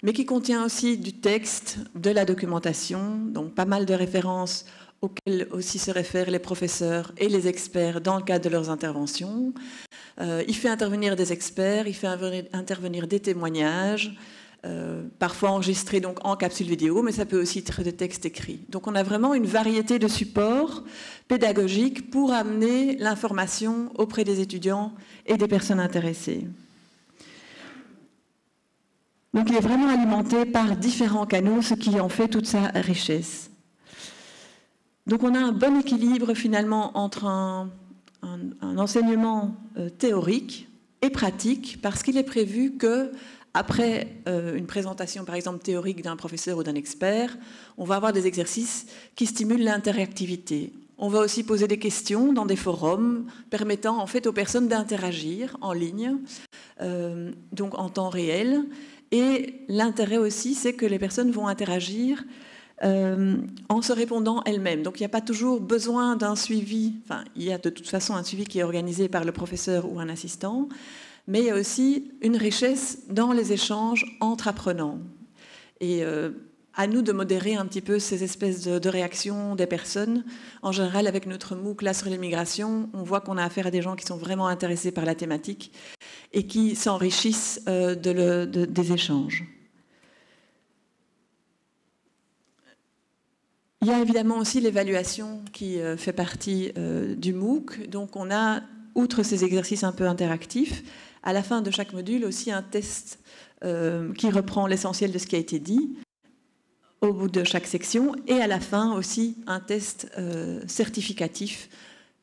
mais qui contient aussi du texte, de la documentation, donc pas mal de références auxquelles aussi se réfèrent les professeurs et les experts dans le cadre de leurs interventions. Euh, il fait intervenir des experts, il fait intervenir des témoignages, euh, parfois enregistré donc en capsule vidéo, mais ça peut aussi être de texte écrit. Donc on a vraiment une variété de supports pédagogiques pour amener l'information auprès des étudiants et des personnes intéressées. Donc il est vraiment alimenté par différents canaux, ce qui en fait toute sa richesse. Donc on a un bon équilibre finalement entre un, enseignement euh, théorique et pratique, parce qu'il est prévu que après euh, une présentation, par exemple, théorique d'un professeur ou d'un expert, on va avoir des exercices qui stimulent l'interactivité. On va aussi poser des questions dans des forums permettant en fait aux personnes d'interagir en ligne, euh, donc en temps réel. Et l'intérêt aussi, c'est que les personnes vont interagir euh, en se répondant elles-mêmes. Donc il n'y a pas toujours besoin d'un suivi, enfin il y a de toute façon un suivi qui est organisé par le professeur ou un assistant, mais il y a aussi une richesse dans les échanges entre apprenants. Et euh, à nous de modérer un petit peu ces espèces de, réactions des personnes. En général, avec notre MOOC là sur l'immigration, on voit qu'on a affaire à des gens qui sont vraiment intéressés par la thématique et qui s'enrichissent euh, des échanges. Il y a évidemment aussi l'évaluation qui euh, fait partie du MOOC. Donc on a, outre ces exercices un peu interactifs, à la fin de chaque module aussi un test qui reprend l'essentiel de ce qui a été dit au bout de chaque section et à la fin aussi un test euh, certificatif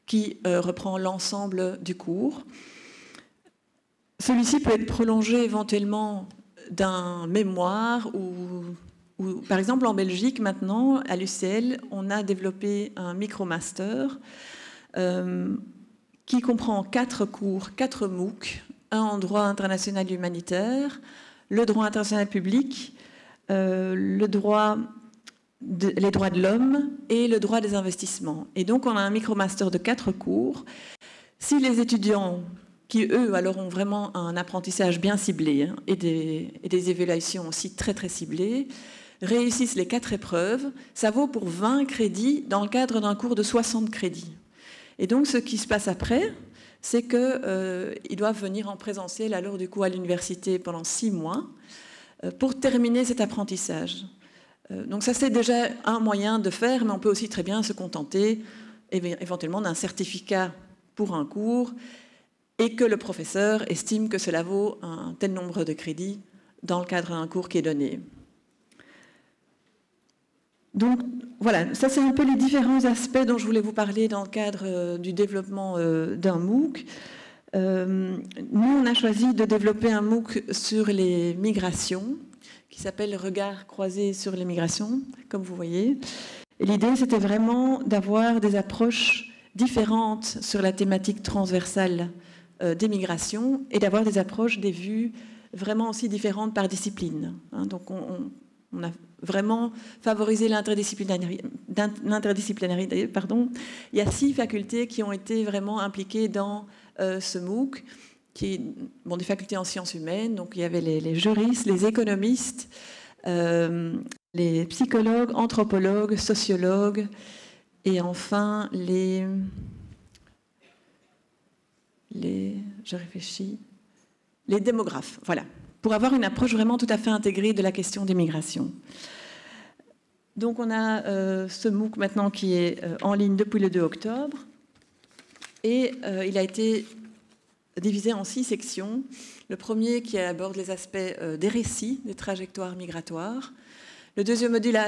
qui euh, reprend l'ensemble du cours. Celui-ci peut être prolongé éventuellement d'un mémoire ou, par exemple en Belgique maintenant à l'UCL on a développé un micromaster euh, qui comprend quatre cours, quatre MOOC, un en droit international humanitaire, le droit international public, euh, les droits de l'homme et le droit des investissements. Et donc, on a un micromaster de quatre cours. Si les étudiants, qui eux, alors ont vraiment un apprentissage bien ciblé hein, et, des, et, des, évaluations aussi très très ciblées, réussissent les quatre épreuves, ça vaut pour 20 crédits dans le cadre d'un cours de 60 crédits. Et donc, ce qui se passe après, c'est qu'ils euh, doivent venir en présentiel à l'heure du coup à l'université pendant six mois euh, pour terminer cet apprentissage. Euh, donc ça, c'est déjà un moyen de faire, mais on peut aussi très bien se contenter éventuellement d'un certificat pour un cours et que le professeur estime que cela vaut un tel nombre de crédits dans le cadre d'un cours qui est donné. Donc voilà, ça c'est un peu les différents aspects dont je voulais vous parler dans le cadre euh, du développement d'un MOOC. Euh, nous, on a choisi de développer un MOOC sur les migrations qui s'appelle Regard croisé sur les migrations, comme vous voyez. l'idée, c'était vraiment d'avoir des approches différentes sur la thématique transversale euh, des migrations et d'avoir des approches, des vues vraiment aussi différentes par discipline. Hein. donc, on, on, a vraiment favorisé l'interdisciplinarité. Il y a six facultés qui ont été vraiment impliquées dans euh, ce MOOC, qui des facultés en sciences humaines. Donc il y avait les, juristes, les économistes, euh, les psychologues, anthropologues, sociologues, et enfin les, les, je réfléchis, les démographes. Voilà, pour avoir une approche vraiment tout à fait intégrée de la question des migrations. Donc on a euh, ce MOOC maintenant qui est en ligne depuis le 2 octobre. Et euh, il a été divisé en six sections. Le premier qui aborde les aspects euh, des récits, des trajectoires migratoires. Le deuxième module,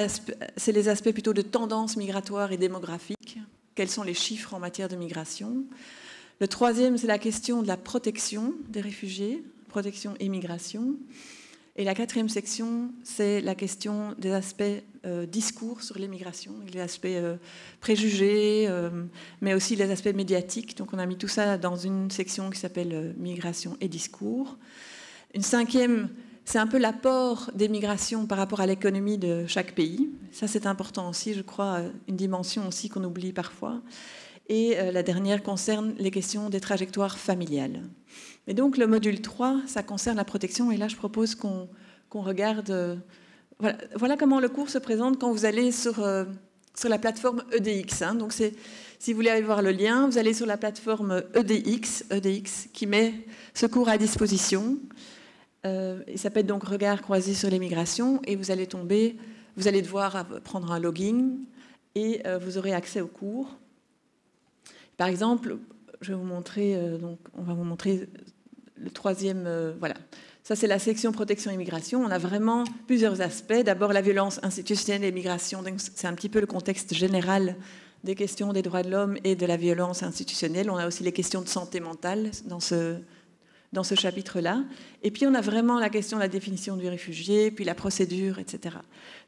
c'est les aspects plutôt de tendances migratoires et démographiques. Quels sont les chiffres en matière de migration? Le troisième, c'est la question de la protection des réfugiés, protection et migration. Et la quatrième section, c'est la question des aspects euh, discours sur l'immigration, les aspects euh, préjugés, euh, mais aussi les aspects médiatiques. Donc on a mis tout ça dans une section qui s'appelle Migration et discours. Une cinquième, c'est un peu l'apport des migrations par rapport à l'économie de chaque pays. Ça c'est important aussi, je crois, une dimension aussi qu'on oublie parfois. Et la dernière concerne les questions des trajectoires familiales. Et donc le module 3, ça concerne la protection. Et là, je propose qu'on regarde... Euh, voilà, comment le cours se présente quand vous allez sur, euh, la plateforme EDX. Hein. Donc si vous voulez aller voir le lien, vous allez sur la plateforme EDX, EDX qui met ce cours à disposition. Euh, il s'appelle donc Regard croisé sur les migrations et vous allez tomber, vous allez devoir prendre un login et vous aurez accès au cours. Par exemple, je vais vous montrer, euh, donc, on va vous montrer le troisième, euh, voilà. Ça, c'est la section protection immigration. On a vraiment plusieurs aspects. D'abord, la violence institutionnelle et l'immigration. C'est un petit peu le contexte général des questions des droits de l'homme et de la violence institutionnelle. On a aussi les questions de santé mentale dans ce, dans ce chapitre-là. Et puis on a vraiment la question de la définition du réfugié, puis la procédure, etc.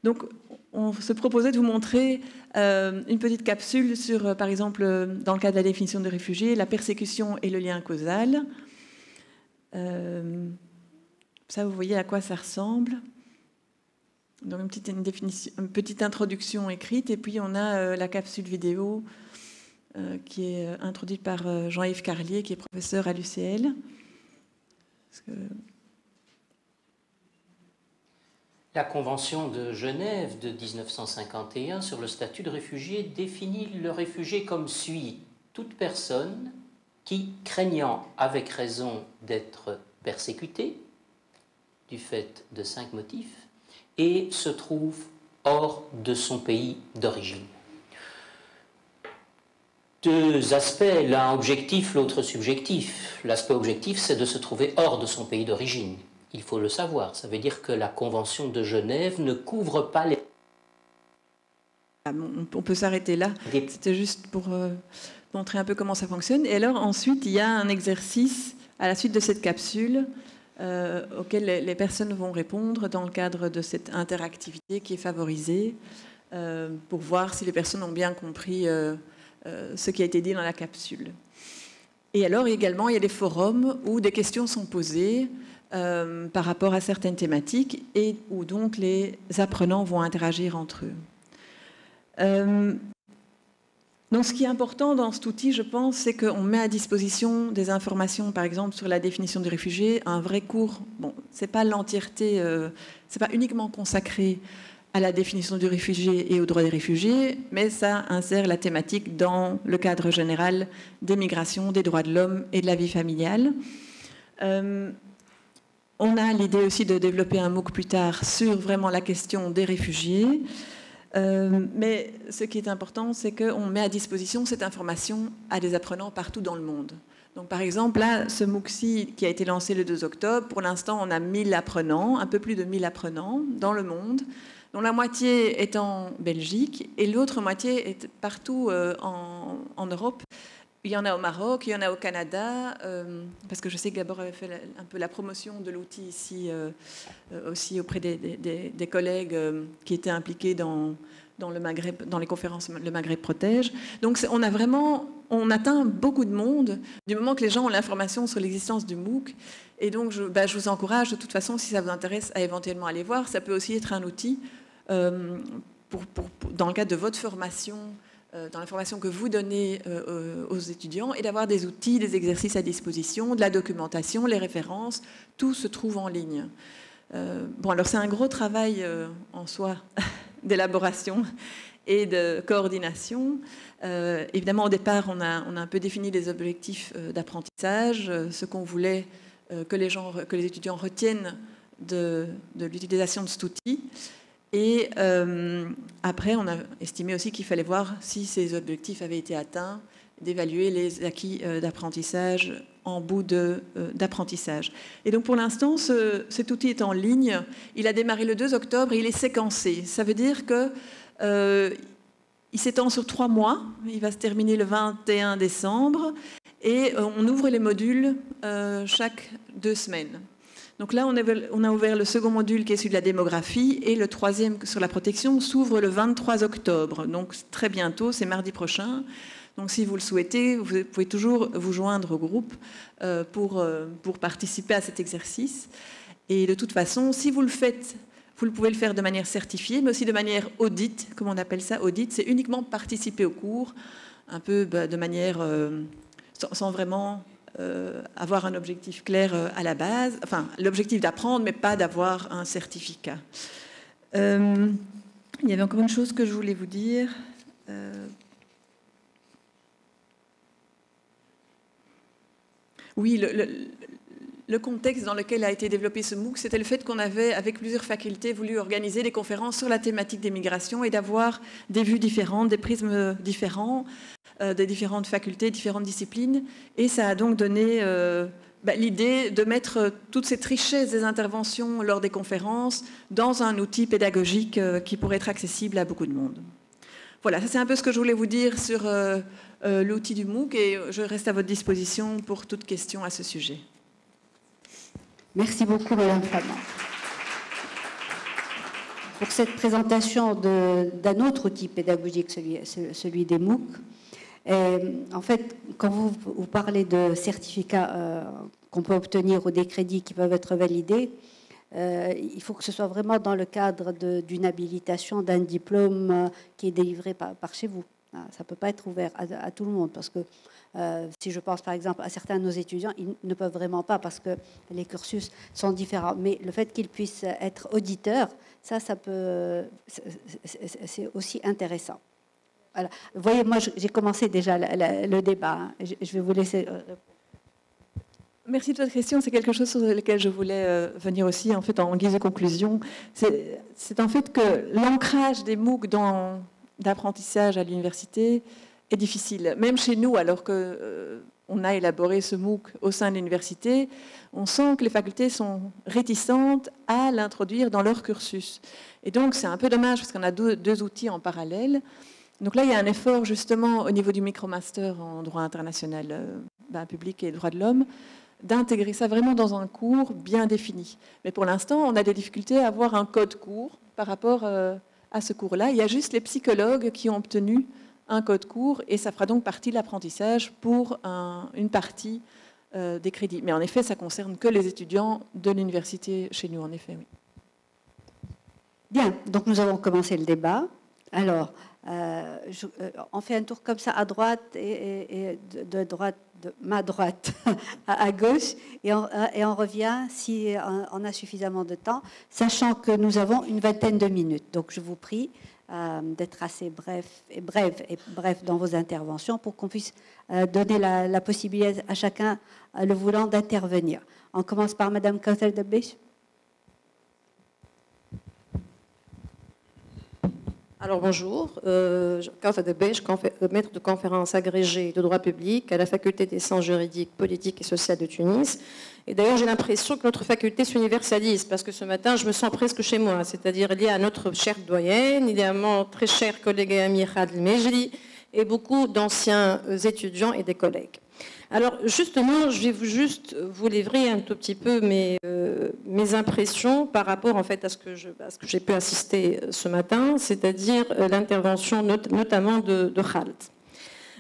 Donc on se proposait de vous montrer euh, une petite capsule sur, euh, par exemple, dans le cas de la définition du réfugié, la persécution et le lien causal. Ça, vous voyez à quoi ça ressemble. Donc une petite, introduction écrite, et puis on a la capsule vidéo qui est introduite par Jean-Yves Carlier, qui est professeur à l'UCL. La Convention de Genève de 1951 sur le statut de réfugié définit le réfugié comme suit toute personne qui, craignant avec raison d'être persécutée, du fait de cinq motifs, et se trouve hors de son pays d'origine. Deux aspects, l'un objectif, l'autre subjectif. L'aspect objectif, c'est de se trouver hors de son pays d'origine. Il faut le savoir. Ça veut dire que la Convention de Genève ne couvre pas les... Ah, on peut s'arrêter là. C'était juste pour euh, montrer un peu comment ça fonctionne. Et alors ensuite, il y a un exercice à la suite de cette capsule euh, auquel les, personnes vont répondre dans le cadre de cette interactivité qui est favorisée euh, pour voir si les personnes ont bien compris euh, ce qui a été dit dans la capsule. Et alors également, il y a des forums où des questions sont posées par rapport à certaines thématiques et où donc les apprenants vont interagir entre eux. Donc ce qui est important dans cet outil, je pense, c'est qu'on met à disposition des informations, par exemple, sur la définition du réfugié, un vrai cours. Bon, ce n'est pas l'entièreté, euh, ce n'est pas uniquement consacré à la définition du réfugié et aux droits des réfugiés, mais ça insère la thématique dans le cadre général des migrations, des droits de l'homme et de la vie familiale. Euh, on a l'idée aussi de développer un MOOC plus tard sur vraiment la question des réfugiés. Euh, mais ce qui est important, c'est qu'on met à disposition cette information à des apprenants partout dans le monde. Donc, par exemple, là, ce MOOC qui a été lancé le 2 octobre, pour l'instant, on a 1000 apprenants, un peu plus de 1000 apprenants dans le monde dont la moitié est en Belgique et l'autre moitié est partout euh, en, Europe. Il y en a au Maroc, il y en a au Canada, euh, parce que je sais que Gabor avait fait un peu la promotion de l'outil ici euh, aussi auprès des, collègues qui étaient impliqués dans, le Maghreb, dans les conférences Le Maghreb protège. Donc on a vraiment, on atteint beaucoup de monde du moment que les gens ont l'information sur l'existence du MOOC. Et donc je, bah, vous encourage de toute façon, si ça vous intéresse, à éventuellement aller voir. Ça peut aussi être un outil euh, pour, dans le cadre de votre formation, euh, dans la formation que vous donnez euh, aux étudiants, et d'avoir des outils, des exercices à disposition, de la documentation, les références, tout se trouve en ligne. bon, alors c'est un gros travail en soi d'élaboration et de coordination. évidemment, au départ, on a, un peu défini les objectifs d'apprentissage, ce qu'on voulait que, les gens, que les étudiants retiennent de l'utilisation de cet outil. Et euh, après, on a estimé aussi qu'il fallait voir si ces objectifs avaient été atteints, d'évaluer les acquis euh, d'apprentissage en bout euh, d'apprentissage. Et donc pour l'instant, ce, cet outil est en ligne. Il a démarré le 2 octobre et il est séquencé. Ça veut dire que il s'étend sur trois mois. Il va se terminer le 21 décembre et on ouvre les modules chaque deux semaines. Donc là, on a ouvert le second module qui est celui de la démographie et le troisième sur la protection s'ouvre le 23 octobre. Donc très bientôt, c'est mardi prochain. Donc si vous le souhaitez, vous pouvez toujours vous joindre au groupe euh, pour, euh, pour participer à cet exercice. Et de toute façon, si vous le faites, vous pouvez le faire de manière certifiée, mais aussi de manière audite, comme on appelle ça, audite, c'est uniquement participer au cours, un peu bah, de manière euh, sans, vraiment euh, avoir un objectif clair euh, à la base, enfin l'objectif d'apprendre, mais pas d'avoir un certificat. Euh, il y avait encore une chose que je voulais vous dire. oui, le, contexte dans lequel a été développé ce MOOC, c'était le fait qu'on avait, avec plusieurs facultés, voulu organiser des conférences sur la thématique des migrations et d'avoir des vues différentes, des prismes différents, euh, des différentes facultés, différentes disciplines. Et ça a donc donné euh, bah, l'idée de mettre toutes ces richesses des interventions lors des conférences dans un outil pédagogique euh, qui pourrait être accessible à beaucoup de monde. Voilà, ça c'est un peu ce que je voulais vous dire sur l'outil du MOOC et je reste à votre disposition pour toute question à ce sujet. Merci beaucoup, Madame Flamand. Pour cette présentation d'un autre outil pédagogique, celui, des MOOC, en fait, quand vous, parlez de certificats euh, qu'on peut obtenir ou des crédits qui peuvent être validés, euh, il faut que ce soit vraiment dans le cadre d'une habilitation, d'un diplôme euh, qui est délivré par, chez vous. Ah, ça ne peut pas être ouvert à, tout le monde parce que si je pense par exemple à certains de nos étudiants, ils ne peuvent vraiment pas parce que les cursus sont différents. Mais le fait qu'ils puissent être auditeurs, ça, ça peut, c'est aussi intéressant. Vous voyez, moi, j'ai commencé déjà le débat. Je vais vous laisser. Euh, Merci de votre question. C'est quelque chose sur lequel je voulais euh, venir aussi, en fait, en guise de conclusion. C'est en fait que l'ancrage des MOOC dans d'apprentissage à l'université difficile. Même chez nous, alors que euh, a élaboré ce MOOC au sein de l'université, on sent que les facultés sont réticentes à l'introduire dans leur cursus. Et donc, c'est un peu dommage parce qu'on a deux, outils en parallèle. Donc là, il y a un effort justement au niveau du micromaster en droit international euh, ben, public et droit de l'homme d'intégrer ça vraiment dans un cours bien défini. Mais pour l'instant, on a des difficultés à avoir un code court par rapport euh, à ce cours-là. Il y a juste les psychologues qui ont obtenu un code court et ça fera donc partie de l'apprentissage pour une partie euh, des crédits. Mais en effet, ça concerne que les étudiants de l'université chez nous, en effet, oui. Bien, donc nous avons commencé le débat. Alors, euh, euh, on fait un tour comme ça à droite et, de, droite, ma droite à, gauche, et on, revient si on a suffisamment de temps, sachant que nous avons une vingtaine de minutes. Donc je vous prie d'être assez bref et bref et bref dans vos interventions pour qu'on puisse donner la, possibilité à chacun le voulant d'intervenir. On commence par Madame Kautel de. Alors bonjour, euh, de suis maître de conférence agrégé de droit public à la faculté des sciences juridiques, politiques et sociales de Tunis. Et d'ailleurs, j'ai l'impression que notre faculté s'universalise, parce que ce matin, je me sens presque chez moi, c'est-à-dire y a notre chère doyenne, mon très cher collègue et ami Khadl Mejli, et beaucoup d'anciens étudiants et des collègues. Alors justement, je vais juste vous livrer un tout petit peu mes, euh, mes impressions par rapport en fait à ce que j'ai pu assister euh, ce matin, c'est-à-dire euh, l'intervention notamment de, de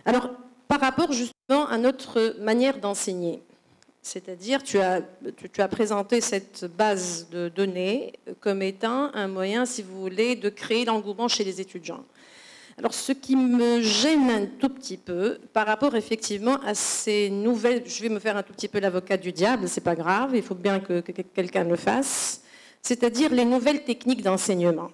Alors par rapport justement à notre manière d'enseigner, c'est-à-dire tu as, tu présenté cette base de données comme étant un moyen, si vous voulez, de créer l'engouement chez les étudiants. Alors, ce qui me gêne un tout petit peu par rapport effectivement à ces nouvelles, je vais me faire un tout petit peu l'avocat du diable, c'est pas grave, il faut bien que, quelqu'un le fasse, c'est-à-dire les nouvelles techniques d'enseignement.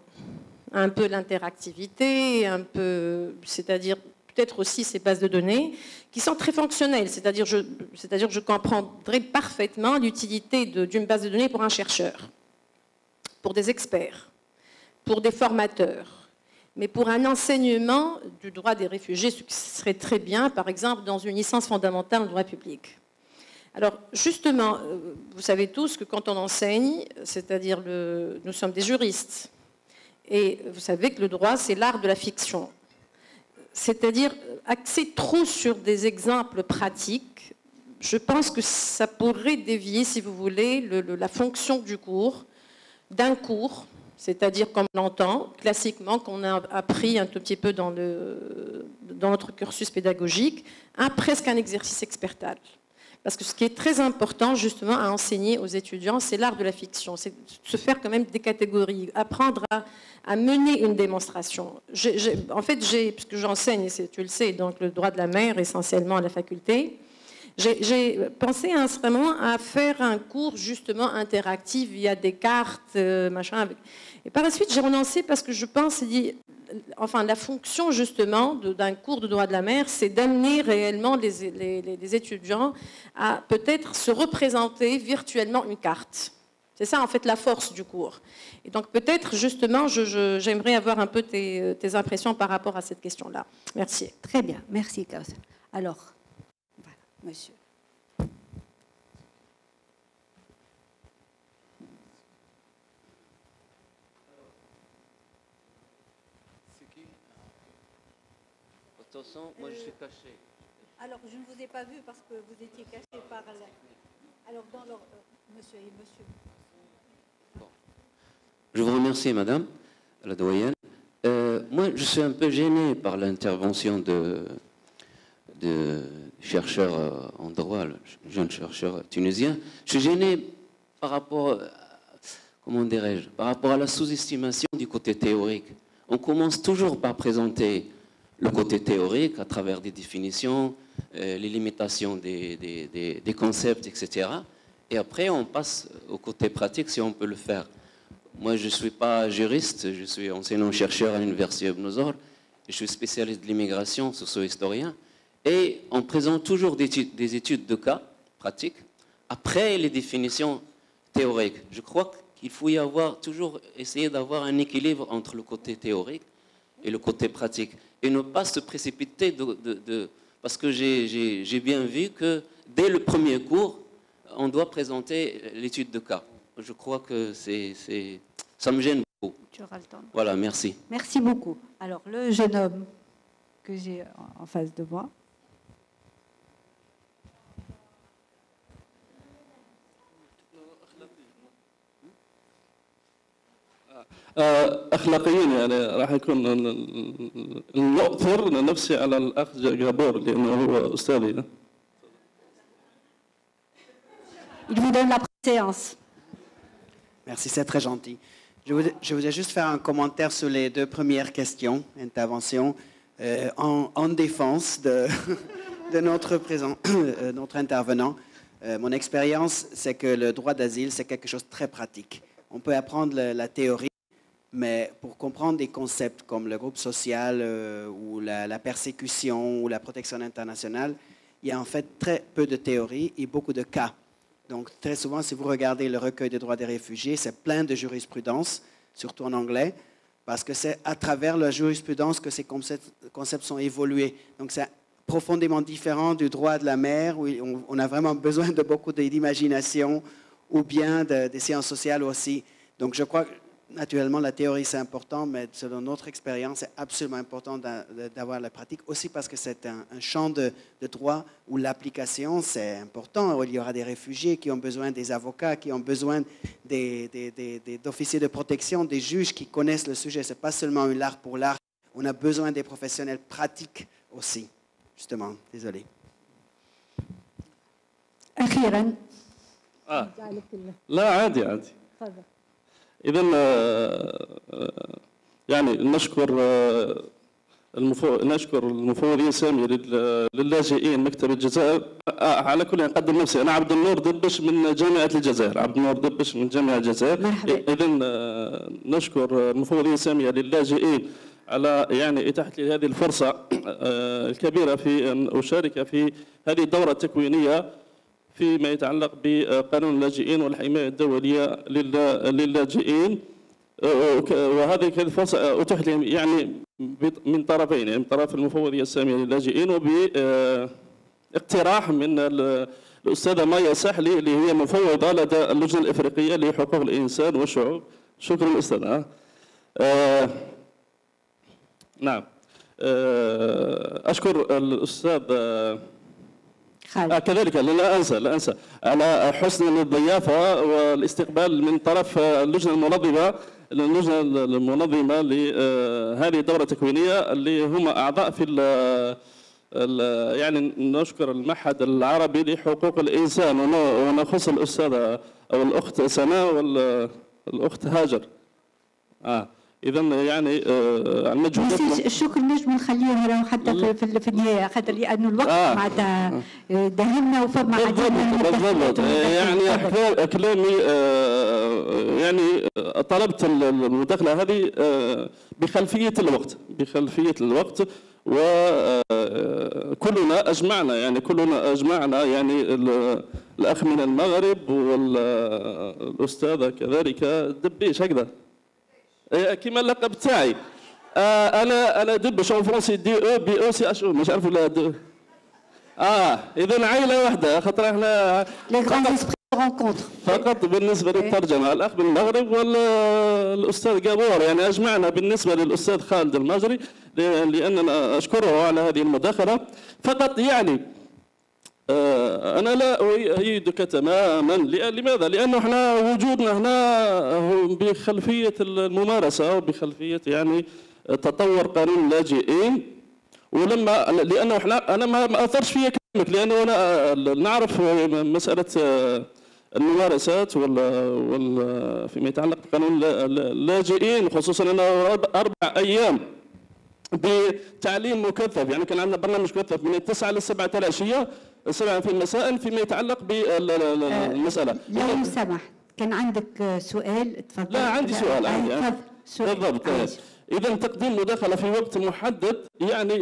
Un peu l'interactivité, un peu, c'est-à-dire peut-être aussi ces bases de données qui sont très fonctionnelles, c'est-à-dire je, je comprendrai parfaitement l'utilité d'une base de données pour un chercheur, pour des experts, pour des formateurs mais pour un enseignement du droit des réfugiés, ce qui serait très bien, par exemple, dans une licence fondamentale en droit public. Alors, justement, euh, vous savez tous que quand on enseigne, c'est-à-dire nous sommes des juristes, et vous savez que le droit, c'est l'art de la fiction. C'est-à-dire, axer trop sur des exemples pratiques, je pense que ça pourrait dévier, si vous voulez, la fonction du cours, d'un cours c'est-à-dire comme on l'entend classiquement, qu'on a appris un tout petit peu dans, notre cursus pédagogique, un, presque un exercice expertal. Parce que ce qui est très important justement à enseigner aux étudiants, c'est l'art de la fiction, c'est se faire quand même des catégories, apprendre à, mener une démonstration. en fait, puisque j'enseigne, tu le sais, donc le droit de la mer essentiellement à la faculté, j'ai pensé à un moment à faire un cours justement interactif via des cartes, euh, machin. Et par la suite, j'ai renoncé parce que je pense, enfin, la fonction justement d'un cours de droit de la mer, c'est d'amener réellement les, étudiants à peut-être se représenter virtuellement une carte. C'est ça en fait la force du cours. Et donc peut-être justement, j'aimerais avoir un peu tes, impressions par rapport à cette question-là. Merci. Très bien, merci Klaus. Alors, monsieur. Moi je suis caché. Alors, je ne vous ai pas vu parce que vous étiez caché par la... Je vous remercie, madame la doyenne. Euh, moi, je suis un peu gêné par l'intervention de, de chercheurs euh, en droit, le jeune chercheur tunisien. Je suis gêné par rapport, comment dirais-je, par rapport à la sous-estimation du côté théorique. On commence toujours par présenter le côté théorique à travers des définitions, euh, les limitations des, concepts, etc. Et après, on passe au côté pratique si on peut le faire. Moi, je ne suis pas juriste, je suis enseignant-chercheur à l'Université Ibn je suis spécialiste de l'immigration, socio-historien, et on présente toujours des études de cas pratiques après les définitions théoriques. Je crois qu'il faut y avoir toujours essayer d'avoir un équilibre entre le côté théorique et le côté pratique, et ne pas se précipiter de, parce que j'ai bien vu que dès le premier cours, on doit présenter l'étude de cas. Je crois que c'est ça me gêne beaucoup. Tu auras le temps. Voilà, merci. Merci beaucoup. Alors, le jeune homme que j'ai en face de moi. اخلاقيا يعني راح يكون نؤثر نفسي على الاخ جابور لانه هو استاذي Il vous donne la séance. Merci, c'est très gentil. Je voudrais, juste faire un commentaire sur les deux premières questions, interventions, euh, en, défense de, notre, présent, euh, notre intervenant. Euh, mon expérience, c'est que le droit d'asile, c'est quelque chose de très pratique. On peut apprendre la, théorie, mais pour comprendre des concepts comme le groupe social ou la, persécution ou la protection internationale, il y a en fait très peu de théorie et beaucoup de cas. Donc, très souvent, si vous regardez le recueil des droits des réfugiés, c'est plein de jurisprudence, surtout en anglais, parce que c'est à travers la jurisprudence que ces concepts, sont évolués. Donc, c'est profondément différent du droit de la mer, où on, a vraiment besoin de beaucoup d'imagination, ou bien des sciences sociales aussi. Donc, je crois Naturellement, la théorie, c'est important, mais selon notre expérience, c'est absolument important d'avoir la pratique, aussi parce que c'est un, champ de, droit où l'application, c'est important. Il y aura des réfugiés qui ont besoin des avocats, qui ont besoin d'officiers de protection, des juges qui connaissent le sujet. Ce n'est pas seulement un l'art pour l'art. On a besoin des professionnels pratiques aussi, justement. Désolé. اذا آه، آه، يعني نشكر آه، المفو... نشكر المفوضين سامي للاجئين مكتب الجزائر. على كل نقدم نفسي. أنا عبد النور دبش من جامعة الجزائر. عبد النور دبش من جامعة الجزائر. اذا نشكر المفوضين ساميه للاجئين على يعني إتاحة لي هذه الفرصة الكبيرة في أن أشارك في هذه الدورة التكوينية. فيما يتعلق بقانون اللاجئين والحماية الدولية للاجئين. وهذه الفرصة أتيح لهم يعني من طرفين يعني من طرف المفوضية السامية للاجئين وباقتراح من الأستاذة مايا سحلي اللي هي مفوضة لدى اللجنة الإفريقية لحقوق الإنسان والشعوب. شكرا أستاذة. آه نعم. آه أشكر الأستاذ آه خالد. آه كذلك. لا أنسى لا أنسى. على حسن الضيافة والاستقبال من طرف اللجنة المنظمة اللجنة المنظمة لهذه الدورة التكوينية اللي هم أعضاء في يعني نشكر المعهد العربي لحقوق الإنسان. ونخص الأستاذة أو الأخت سناء والاخت هاجر. آه. اذا يعني آه المجهودات الشكر نجم نخليه حتى في, في النهاية خاطر لأنه الوقت آه. معناتها آه، دهمنا وفما بالضبط يعني كلامي آه يعني طلبت المداخلة هذه آه بخلفية الوقت بخلفية الوقت وكلنا آه، أجمعنا يعني كلنا أجمعنا يعني الأخ من المغرب والاستاذه كذلك دبيش هكذا. كيما اللقب تاعي. آه أنا أنا دب شون فرونسي دي أو بي أو سي أش أو مش عارف ولا دو. آه اذا عائله واحدة خاطر إحنا فقط بالنسبة للترجمة الأخ من المغرب والاستاذ قابور يعني أجمعنا بالنسبة للأستاذ خالد المجري لاننا أشكره على هذه المداخلة. فقط يعني آه، أنا لا أؤيدك تماما. لماذا؟ لأنه إحنا وجودنا هنا بخلفية الممارسة وبخلفية يعني تطور قانون اللاجئين. ولما لأنه إحنا أنا ما أثرش فيا كلامك لأنه أنا نعرف مسألة الممارسات ولا ولا فيما يتعلق بقانون اللاجئين خصوصا أنه أربع أيام بتعليم مكثف. يعني كان عندنا برنامج مكثف من التسعة للسبعة العشية سبعة في المساء فيما يتعلق بالمسألة لو سمحت كان عندك سؤال؟ تفضل لا عندي سؤال عندي. تفضل سؤال. بالضبط إذا تقديم مداخلة في وقت محدد يعني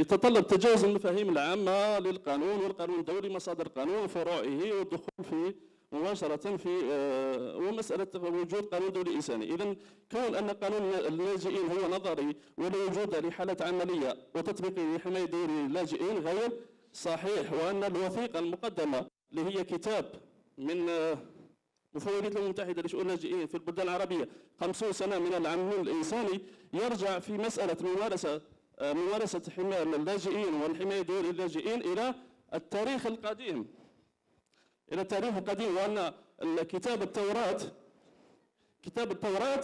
يتطلب تجاوز المفاهيم العامة للقانون والقانون الدولي مصادر القانون وفروعه والدخول في مباشرة في ومسألة وجود قانون دولي إنساني. إذا كون أن قانون اللاجئين هو نظري ولا وجود لحالة عملية وتطبيقه لحماية دوري اللاجئين غير صحيح وأن الوثيقة المقدمة اللي هي كتاب من مفوضية الأمم المتحدة لشؤون اللاجئين في البلدان العربية 50 سنة من العمل الإنساني يرجع في مسألة ممارسة ممارسة حماية اللاجئين والحماية دور اللاجئين إلى التاريخ القديم. إلى التاريخ القديم وأن كتاب التوراة كتاب التوراة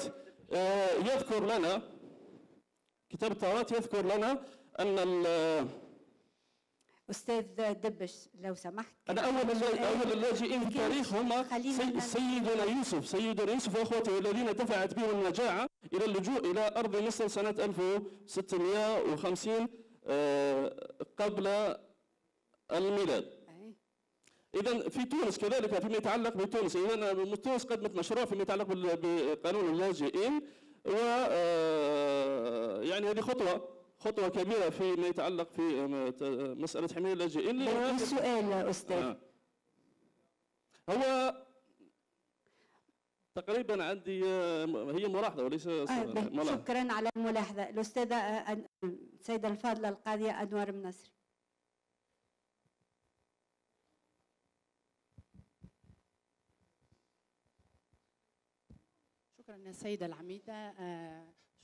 آه، يذكر لنا كتاب التوراة يذكر لنا أن أستاذ دبش لو سمحت. أنا أول أول اللاجئين في التاريخ هم سيدنا يوسف سيدنا يوسف وأخوته الذين دفعت بهم النجاعة إلى اللجوء إلى أرض مصر سنة 1650 آه، قبل الميلاد. اذا في تونس كذلك فيما يتعلق بتونس. اذا تونس قدمت مشروع فيما يتعلق بقانون اللاجئين و آه، يعني هذه خطوة. خطوة كبيرة فيما يتعلق في آه، آه، مسألة حماية إيه اللاجئين السؤال يا أستاذ. آه. هو تقريبا عندي هي ملاحظة وليس ملاحظة. شكرا على الملاحظة. الأستاذة السيده الفاضلة القاضية انوار منصري شكرا السيده العميدة.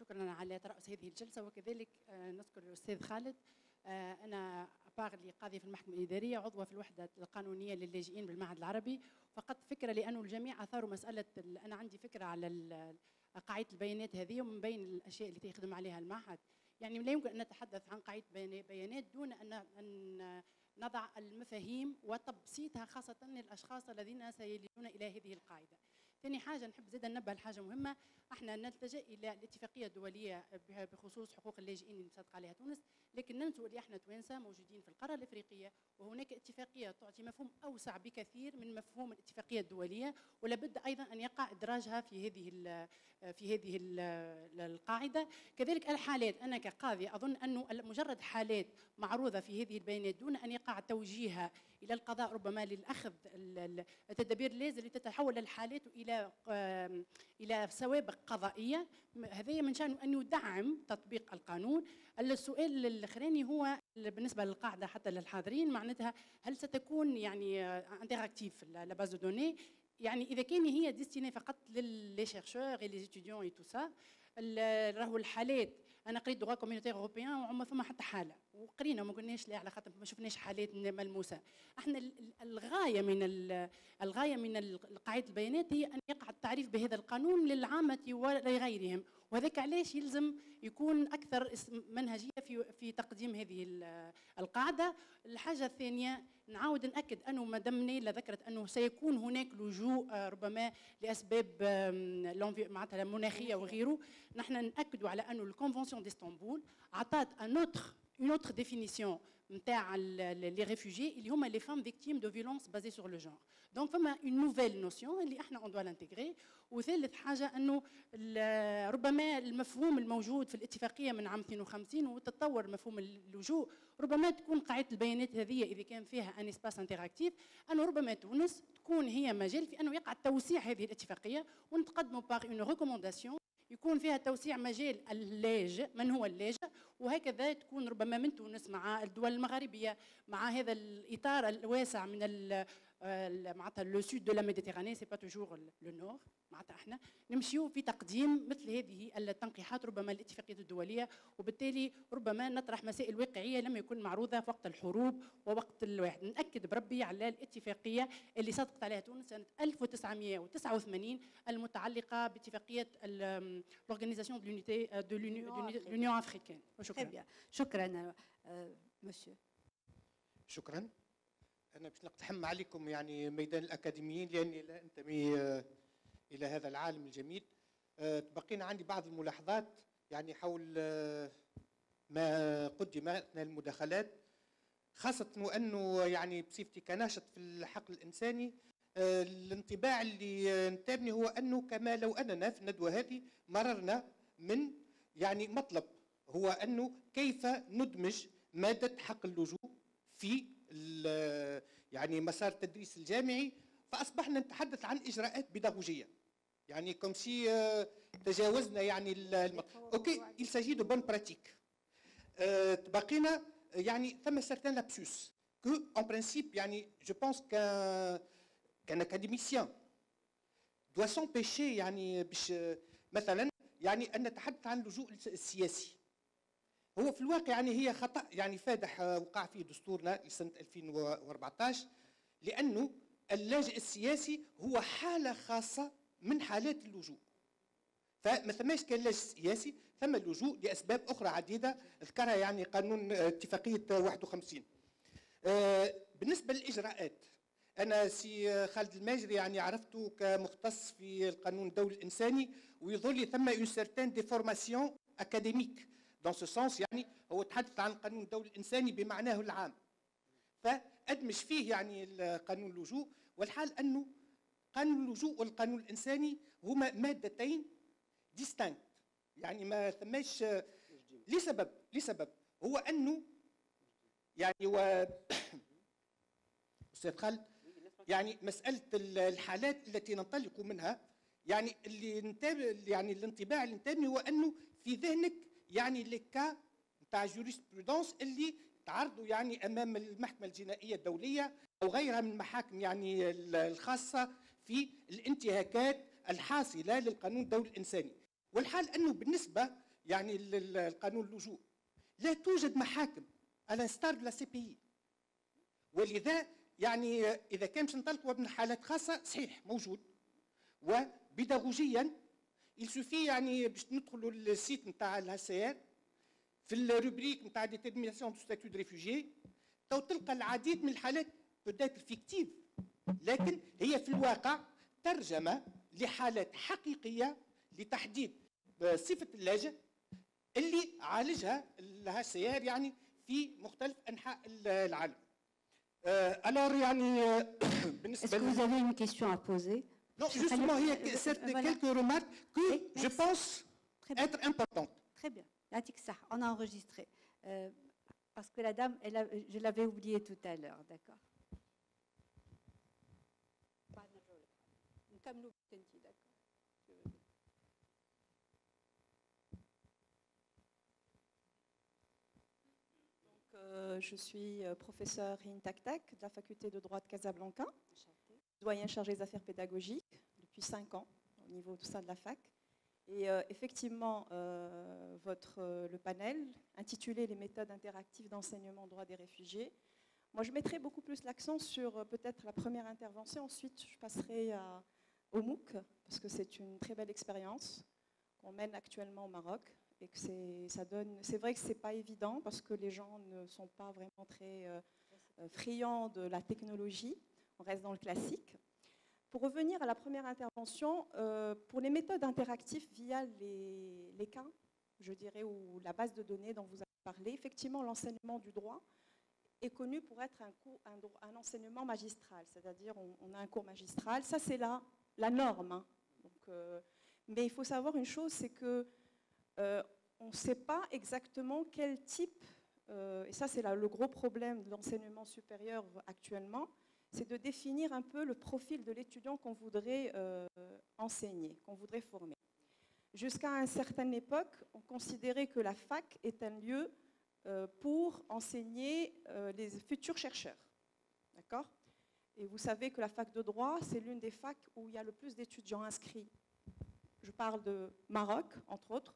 شكرا على ترأس هذه الجلسة وكذلك آه، نذكر الأستاذ خالد. آه، أنا باغلي قاضية في المحكمة الإدارية عضوة في الوحدة القانونية للاجئين بالمعهد العربي. فقط فكرة لأنه الجميع أثاروا مسألة أنا عندي فكرة على قاعدة البيانات هذه ومن بين الأشياء اللي تخدم عليها المعهد. يعني لا يمكن أن نتحدث عن قاعدة بيانات دون أن نضع المفاهيم وتبسيطها خاصة للأشخاص الذين سيلجون إلى هذه القاعدة. ثاني حاجة نحب زيد ننبه لحاجة مهمة. إحنا نلتجئ إلى الاتفاقية الدولية بخصوص حقوق اللاجئين اللي مصدق عليها تونس. لكن ننسوا اللي إحنا توانسة موجودين في القارة الإفريقية وهناك اتفاقية تعطي مفهوم أوسع بكثير من مفهوم الاتفاقية الدولية ولابد أيضا أن يقع إدراجها في هذه في هذه ال القاعدة. كذلك الحالات أنا كقاضي أظن انه مجرد حالات معروضة في هذه البيانات دون أن يقع توجيهها إلى القضاء ربما للأخذ التدابير اللازمة لتتحول الحالات إلى إلى سوابق قضائية. هذا من شأنه أن يدعم تطبيق القانون. السؤال الاخراني هو بالنسبة للقاعدة حتى للحاضرين معناتها هل ستكون يعني انتراكتيف لا باز دوني يعني إذا كان هي ديستيني فقط للي شيرشور لي ستوديون اي تو سا راهو الحالات أنا قريت دغوا كوميونيتير اوروبيان وما فما حتى حالة. وقرينا ما قلناش لا على خاطر ما شفناش حالات ملموسة. إحنا الغاية من الغاية من قاعدة البيانات هي أن يقع التعريف بهذا القانون للعامة ولغيرهم. وهذاك علاش يلزم يكون أكثر منهجية في في تقديم هذه القاعدة. الحاجة الثانية نعاود نأكد أنه مدام نيلا ذكرت أنه سيكون هناك لجوء آه، ربما لأسباب معناتها مناخية وغيره. نحن ناكدوا على أنه الكونفنسيون ديستانبول عطات ان اوتر une autre définition نتاع لي ريفوجي اللي هما لي فام فيكتيم دو فيولونس بازي سور لو جونر دونك فما اون نوفيل نوسيون اللي إحنا اون دوا لانتيغري وثالث حاجة إنه ربما المفهوم الموجود في الاتفاقية من عام 52 وتطور مفهوم اللجوء ربما تكون قاعدة البيانات هذه إذا كان فيها ان اسباس انتراكتيف أنه ربما تونس تكون هي مجال في أنه يقع توسيع هذه الاتفاقية ونتقدموا باغ اون ريكومونداسيون يكون فيها توسيع مجال اللاجئ من هو اللاجئ وهكذا تكون ربما من تونس مع الدول المغاربيه مع هذا الإطار الواسع من معناتها لو سود دو لا ميديتيراني سي با توجور لو نور معناتها إحنا نمشيو في تقديم مثل هذه التنقيحات ربما الاتفاقيات الدولية وبالتالي ربما نطرح مسائل واقعية لم يكن معروضة في وقت الحروب ووقت الواحد نأكد بربي على الاتفاقية اللي صدقت عليها تونس سنة 1989 المتعلقة باتفاقية لورغانيزاسيون دو لونيتي دو لونيون افريكان شكرا شكرا مسيو شكرا أنا باش نقتحم عليكم يعني ميدان الأكاديميين لأني لا أنتمي آه، إلى هذا العالم الجميل. آه، بقينا عندي بعض الملاحظات يعني حول آه، ما قدم اثناء المداخلات خاصة وأنه يعني بصفتي كناشط في الحقل الإنساني الانطباع اللي انتابني هو أنه كما لو أننا في الندوة هذه مررنا من يعني مطلب هو أنه كيف ندمج مادة حق اللجوء في يعني مسار التدريس الجامعي فأصبحنا نتحدث عن إجراءات بيداغوجية. يعني كوم سي آه، تجاوزنا يعني. أوكي il s'agit de bonne pratique بقينا يعني ثم certains lapsus. Que en principe يعني je pense qu'un qu'un académicien doit s'empêcher يعني باش مثلا يعني أن نتحدث عن اللجوء السياسي. هو في الواقع يعني هي خطأ يعني فادح آه، وقع فيه دستورنا لسنة 2014 لأنه اللاجئ السياسي هو حالة خاصة من حالات اللجوء. فما ثماش كان لاجئ سياسي ثم اللجوء لأسباب أخرى عديدة ذكرها يعني قانون آه، اتفاقية 51 آه، بالنسبة للإجراءات أنا سي خالد الماجري يعني عرفته كمختص في القانون الدولي الإنساني ويظهر لي ثم اون سيرتان دي فورماسيون اكاديميك دون سو سونس يعني هو تحدث عن القانون الدولي الإنساني بمعناه العام. فادمج فيه يعني قانون اللجوء والحال أنه قانون اللجوء والقانون الإنساني هما مادتين ديستانكت يعني ما ثماش لسبب لسبب. هو أنه يعني و أستاذ خالد يعني مسألة الحالات التي ننطلق منها يعني اللي يعني الانطباع اللي هو أنه في ذهنك يعني لي كا نتاع جوريسبرودونس اللي تعرضوا يعني أمام المحكمة الجنائية الدولية أو غيرها من المحاكم يعني الخاصة في الانتهاكات الحاصلة للقانون الدولي الإنساني. والحال أنه بالنسبة يعني للقانون اللجوء لا توجد محاكم على ستار لا سي بي ولذا يعني إذا كان باش نطلقوا من حالات خاصة صحيح موجود. وبيداغوجيا il suffit يعني باش ندخلوا للسيت نتاع الهسيات في الروبريك نتاع ديترميناسيون دو ستاتيو دو ريفوجي تو تلقى العديد من الحالات بودات فيكتيف لكن هي في الواقع ترجمة لحالات حقيقية لتحديد صفة اللاجئ اللي عالجها الهسيار يعني في مختلف أنحاء العالم. الور يعني بالنسبة Est-ce que vous avez une question à poser Non, justement, il y a quelques remarques que je pense être importantes. Très bien. On a enregistré. Euh, parce que la dame, je l'avais oublié tout à l'heure, d'accord. Euh, je suis euh, professeur INTACTAC de la faculté de droit de Casablanca doyen chargé des affaires pédagogiques depuis cinq ans au niveau tout ça de la fac. Et euh, effectivement, euh, votre, euh, le panel intitulé Les méthodes interactives d'enseignement droit des réfugiés. Moi, je mettrai beaucoup plus l'accent sur peut-être la première intervention. Ensuite, je passerai au MOOC, parce que c'est une très belle expérience qu'on mène actuellement au Maroc. Et que ça donne. C'est vrai que ce n'est pas évident parce que les gens ne sont pas vraiment très friands de la technologie on reste dans le classique. Pour revenir à la première intervention, euh, pour les méthodes interactives via les, cas, je dirais, ou la base de données dont vous avez parlé, effectivement, l'enseignement du droit est connu pour être un, un, enseignement magistral, c'est-à-dire on, a un cours magistral, ça c'est la, la norme. Hein. Euh, mais il faut savoir une chose, c'est que euh, on ne sait pas exactement quel type, et ça c'est le gros problème de l'enseignement supérieur actuellement, c'est de définir un peu le profil de l'étudiant qu'on voudrait euh, enseigner, qu'on voudrait former. Jusqu'à une certaine époque, on considérait que la fac est un lieu euh, pour enseigner euh, les futurs chercheurs. D'accord? Et vous savez que la fac de droit, c'est l'une des facs où il y a le plus d'étudiants inscrits. Je parle de Maroc, entre autres.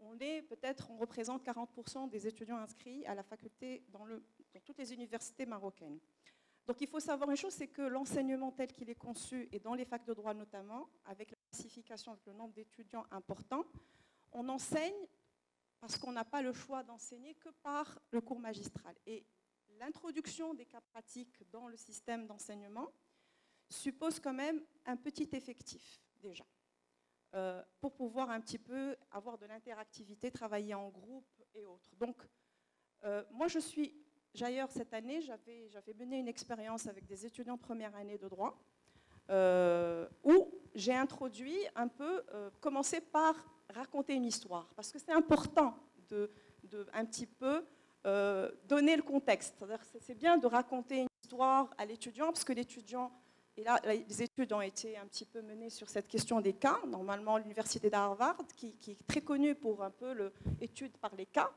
On est peut-être, on représente 40% des étudiants inscrits à la faculté dans, toutes les universités marocaines. Donc il faut savoir une chose, c'est que l'enseignement tel qu'il est conçu, et dans les facs de droit notamment, avec la classification, avec le nombre d'étudiants important, on enseigne parce qu'on n'a pas le choix d'enseigner que par le cours magistral. Et l'introduction des cas pratiques dans le système d'enseignement suppose quand même un petit effectif déjà, euh, pour pouvoir un petit peu avoir de l'interactivité, travailler en groupe et autres. Donc, euh, moi je suis, d'ailleurs cette année, j'avais mené une expérience avec des étudiants première année de droit, euh, où j'ai introduit un peu, commencer par raconter une histoire, parce que c'est important de, un petit peu euh, donner le contexte. C'est bien de raconter une histoire à l'étudiant, parce que l'étudiant, et là, les études ont été un petit peu menées sur cette question des cas. Normalement, l'université d'Harvard, qui, est très connue pour un peu l'étude par les cas,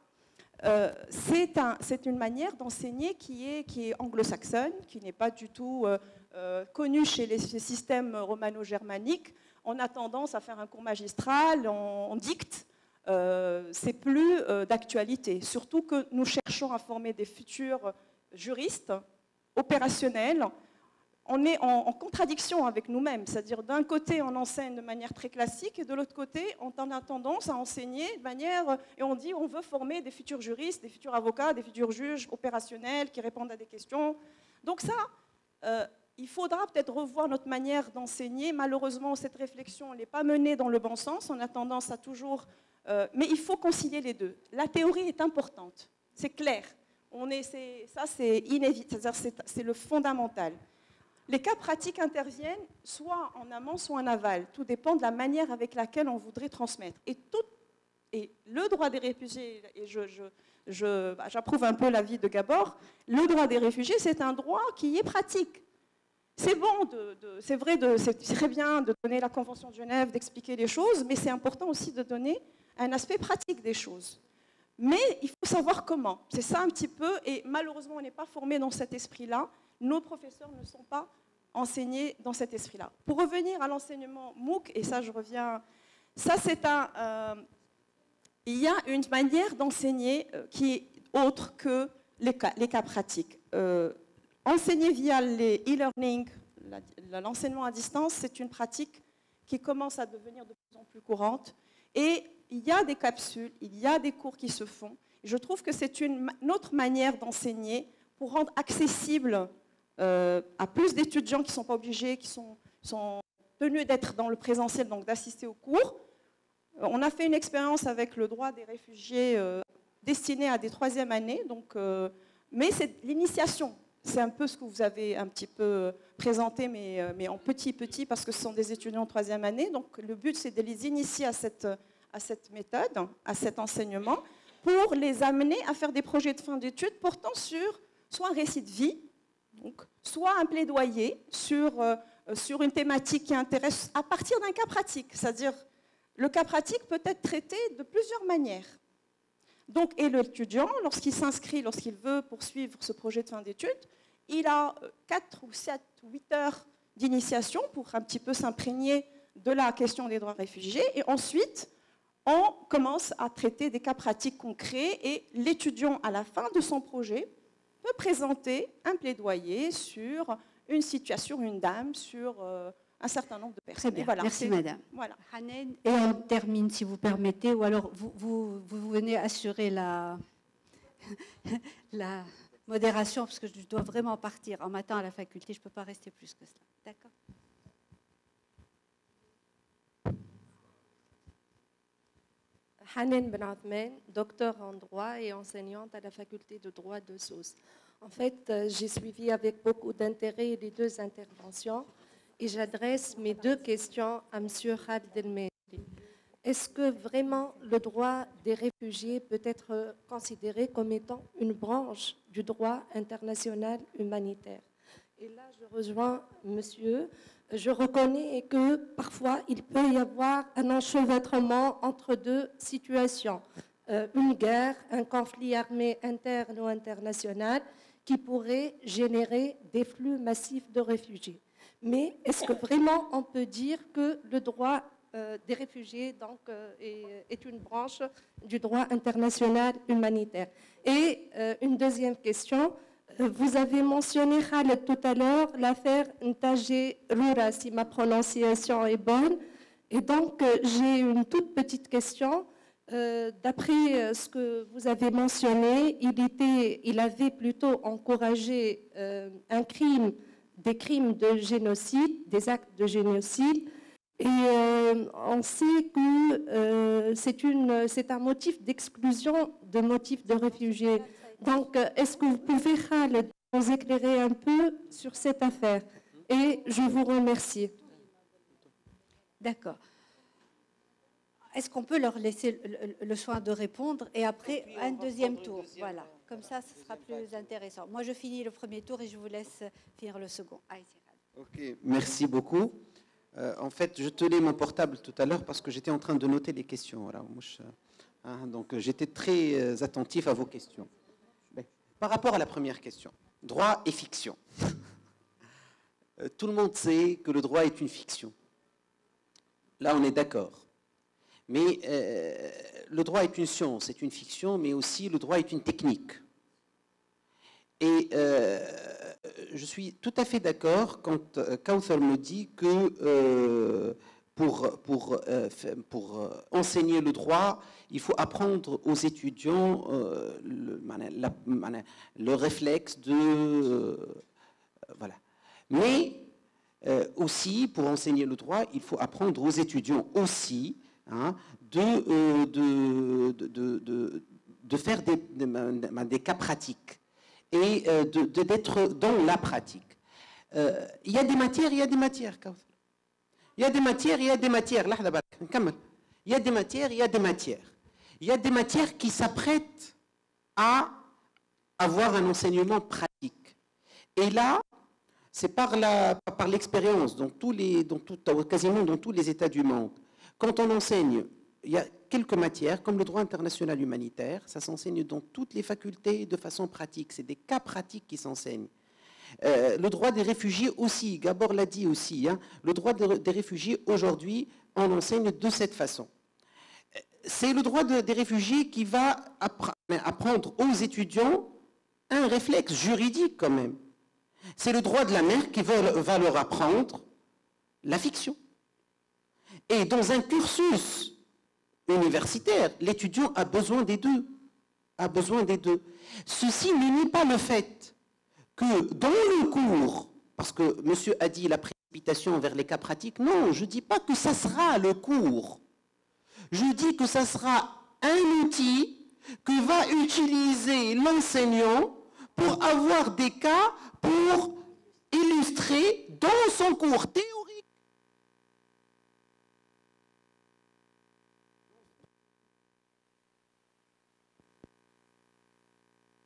euh, c'est une manière d'enseigner qui est, anglo-saxonne, qui n'est pas du tout euh, connue chez les, systèmes romano-germaniques. On a tendance à faire un cours magistral, on dicte, euh, c'est plus euh, d'actualité. Surtout que nous cherchons à former des futurs juristes opérationnels. On est en, contradiction avec nous-mêmes, c'est-à-dire d'un côté on enseigne de manière très classique et de l'autre côté on a tendance à enseigner de manière et on dit on veut former des futurs juristes, des futurs avocats, des futurs juges opérationnels qui répondent à des questions. Donc ça, euh, il faudra peut-être revoir notre manière d'enseigner. Malheureusement, cette réflexion n'est pas menée dans le bon sens. On a tendance à toujours euh, mais il faut concilier les deux. La théorie est importante, c'est clair. On est, ça, c'est inévitable, c'est le fondamental. Les cas pratiques interviennent soit en amont, soit en aval. Tout dépend de la manière avec laquelle on voudrait transmettre. Et, le droit des réfugiés, et bah, j'approuve un peu l'avis de Gabor, le droit des réfugiés, c'est un droit qui est pratique. C'est bon, c'est vrai, c'est très bien de donner la Convention de Genève, d'expliquer les choses, mais c'est important aussi de donner un aspect pratique des choses. Mais il faut savoir comment. C'est ça un petit peu, et malheureusement, on n'est pas formé dans cet esprit-là. Nos professeurs ne sont pas enseignés dans cet esprit-là. Pour revenir à l'enseignement MOOC, et ça je reviens, ça c'est un... Euh, il y a une manière d'enseigner euh, qui est autre que les cas, les cas pratiques. Euh, enseigner via les e-learning, l'enseignement à distance, c'est une pratique qui commence à devenir de plus en plus courante. Et il y a des capsules, il y a des cours qui se font. Je trouve que c'est une, autre manière d'enseigner pour rendre accessible euh, à plus d'étudiants qui ne sont pas obligés, qui sont, tenus d'être dans le présentiel, donc d'assister aux cours. Euh, on a fait une expérience avec le droit des réfugiés euh, destiné à des troisième années, donc, mais c'est l'initiation. C'est un peu ce que vous avez un petit peu présenté, mais, mais en petit petit, parce que ce sont des étudiants en troisième année. Donc le but, c'est de les initier à cette à cette méthode, à cet enseignement, pour les amener à faire des projets de fin d'études portant sur soit un récit de vie, donc, soit un plaidoyer sur, euh, sur une thématique qui intéresse à partir d'un cas pratique. C'est-à-dire, le cas pratique peut être traité de plusieurs manières. Donc, et l'étudiant, lorsqu'il s'inscrit, lorsqu'il veut poursuivre ce projet de fin d'études, il a 4 ou 7 ou 8 heures d'initiation pour un petit peu s'imprégner de la question des droits réfugiés. Et ensuite, on commence à traiter des cas pratiques concrets et l'étudiant, à la fin de son projet, peut présenter un plaidoyer sur une situation, une dame, sur euh, un certain nombre de personnes. Très bien. Merci, madame. Voilà. Et on termine, si vous permettez, ou alors vous, vous, vous venez assurer la, la modération, parce que je dois vraiment partir en matin à la faculté, je ne peux pas rester plus que cela. D'accord Hanen Ben docteur en droit et enseignante à la faculté de droit de Sousse. En fait, euh, j'ai suivi avec beaucoup d'intérêt les deux interventions et j'adresse mes deux questions à M. Khalid El Est-ce que vraiment le droit des réfugiés peut être considéré comme étant une branche du droit international humanitaire? Et là, je rejoins monsieur je reconnais que parfois il peut y avoir un enchevêtrement entre deux situations. Euh, une guerre, un conflit armé interne ou international, qui pourrait générer des flux massifs de réfugiés. Mais est-ce que vraiment on peut dire que le droit euh, des réfugiés donc, euh, est, une branche du droit international humanitaire? Et une deuxième question, vous avez mentionné Khaled tout à l'heure l'affaire Ntaje Rura, si ma prononciation est bonne. Et donc, j'ai une toute petite question. D'après ce que vous avez mentionné, il, était, il avait plutôt encouragé un crime, des crimes de génocide, des actes de génocide, et euh, on sait que euh, c'est un motif d'exclusion de motifs de réfugiés. Donc, euh, est-ce que vous pouvez, nous éclairer un peu sur cette affaire Et je vous remercie. D'accord. Est-ce qu'on peut leur laisser le, soin de répondre et après un deuxième tour? Voilà, comme ça, ce sera plus intéressant. Moi, je finis le premier tour et je vous laisse finir le second. Ok, merci beaucoup. Euh, en fait, je tenais mon portable tout à l'heure parce que j'étais en train de noter les questions. Hein, donc, euh, j'étais très attentif à vos questions. Par rapport à la première question, droit et fiction. tout le monde sait que le droit est une fiction. Là, on est d'accord. Mais le droit est une science, c'est une fiction, mais aussi le droit est une technique. Et je suis tout à fait d'accord quand euh, Kauthal me dit que euh, pour, euh, pour enseigner le droit, il faut apprendre aux étudiants le, le, réflexe de... voilà. Mais aussi, pour enseigner le droit, il faut apprendre aux étudiants aussi hein, de, de, de, de, faire des, des cas pratiques et euh, d'être dans la pratique. Euh, il y a des matières, il y a des matières. Il y a des matières, il y a des matières. Il y a des matières, il y a des matières. Il y a des matières qui s'apprêtent à avoir un enseignement pratique. Et là, c'est par l'expérience, dans tous les, dans tout, quasiment dans tous les États du monde. Quand on enseigne il y a quelques matières, comme le droit international humanitaire, ça s'enseigne dans toutes les facultés de façon pratique. C'est des cas pratiques qui s'enseignent. Euh, le droit des réfugiés aussi, Gabor l'a dit aussi, hein. le droit des réfugiés aujourd'hui, on enseigne de cette façon. C'est le droit des réfugiés qui va apprendre aux étudiants un réflexe juridique quand même. C'est le droit de la mer qui va leur apprendre la fiction. Et dans un cursus universitaire, l'étudiant a besoin des deux. A besoin des deux. Ceci ne nie pas le fait que dans le cours, parce que monsieur a dit la précipitation vers les cas pratiques, non, je ne dis pas que ça sera le cours. Je dis que ça sera un outil que va utiliser l'enseignant pour avoir des cas pour illustrer dans son cours théorique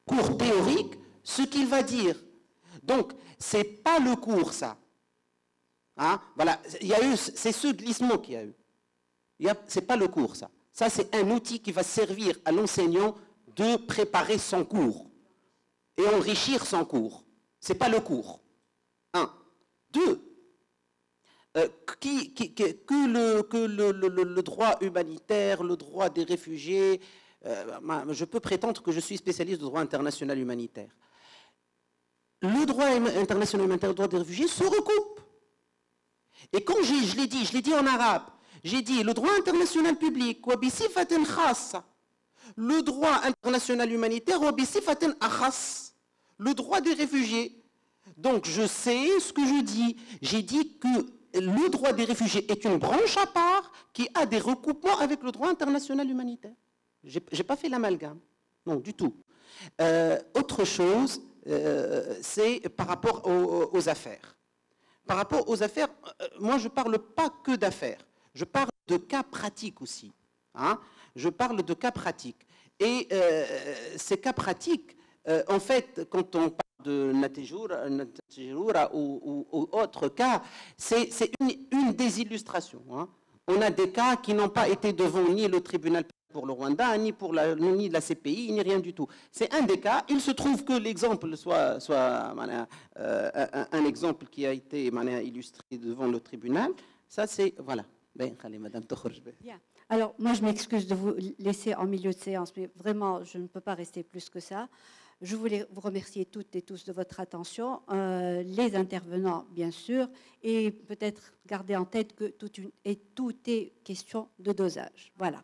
cours théorique ce qu'il va dire. Donc, ce n'est pas le cours, ça. Hein? Voilà, il y a eu, c'est ce glissement qu'il y a eu. Ce n'est pas le cours, ça. Ça, c'est un outil qui va servir à l'enseignant de préparer son cours et enrichir son cours. Ce n'est pas le cours. Un. Deux. Euh, que, le, droit humanitaire, le droit des réfugiés, euh, je peux prétendre que je suis spécialiste du droit international humanitaire. Le droit international humanitaire, le droit des réfugiés se recoupent. Et quand je l'ai dit, je l'ai dit en arabe, j'ai dit le droit international public, le droit international humanitaire, le droit des réfugiés. Donc je sais ce que je dis. J'ai dit que le droit des réfugiés est une branche à part qui a des recoupements avec le droit international humanitaire. Je n'ai pas fait l'amalgame. Non, du tout. Euh, autre chose, euh, c'est par rapport aux, affaires. Par rapport aux affaires, euh, moi je ne parle pas que d'affaires. Je parle de cas pratiques aussi. Hein. Je parle de cas pratiques. Et ces cas pratiques, en fait, quand on parle de Natejura ou, ou, autres cas, c'est une, des illustrations. Hein. On a des cas qui n'ont pas été devant ni le tribunal pour le Rwanda, ni pour la, ni la CPI, ni rien du tout. C'est un des cas. Il se trouve que l'exemple soit, soit euh, un, exemple qui a été illustré devant le tribunal. Ça, c'est. Voilà. Ben, allez, Madame Bien. Alors, moi, je m'excuse de vous laisser en milieu de séance, mais vraiment, je ne peux pas rester plus que ça. Je voulais vous remercier toutes et tous de votre attention, euh, les intervenants bien sûr, et peut-être garder en tête que tout est question de dosage. Voilà.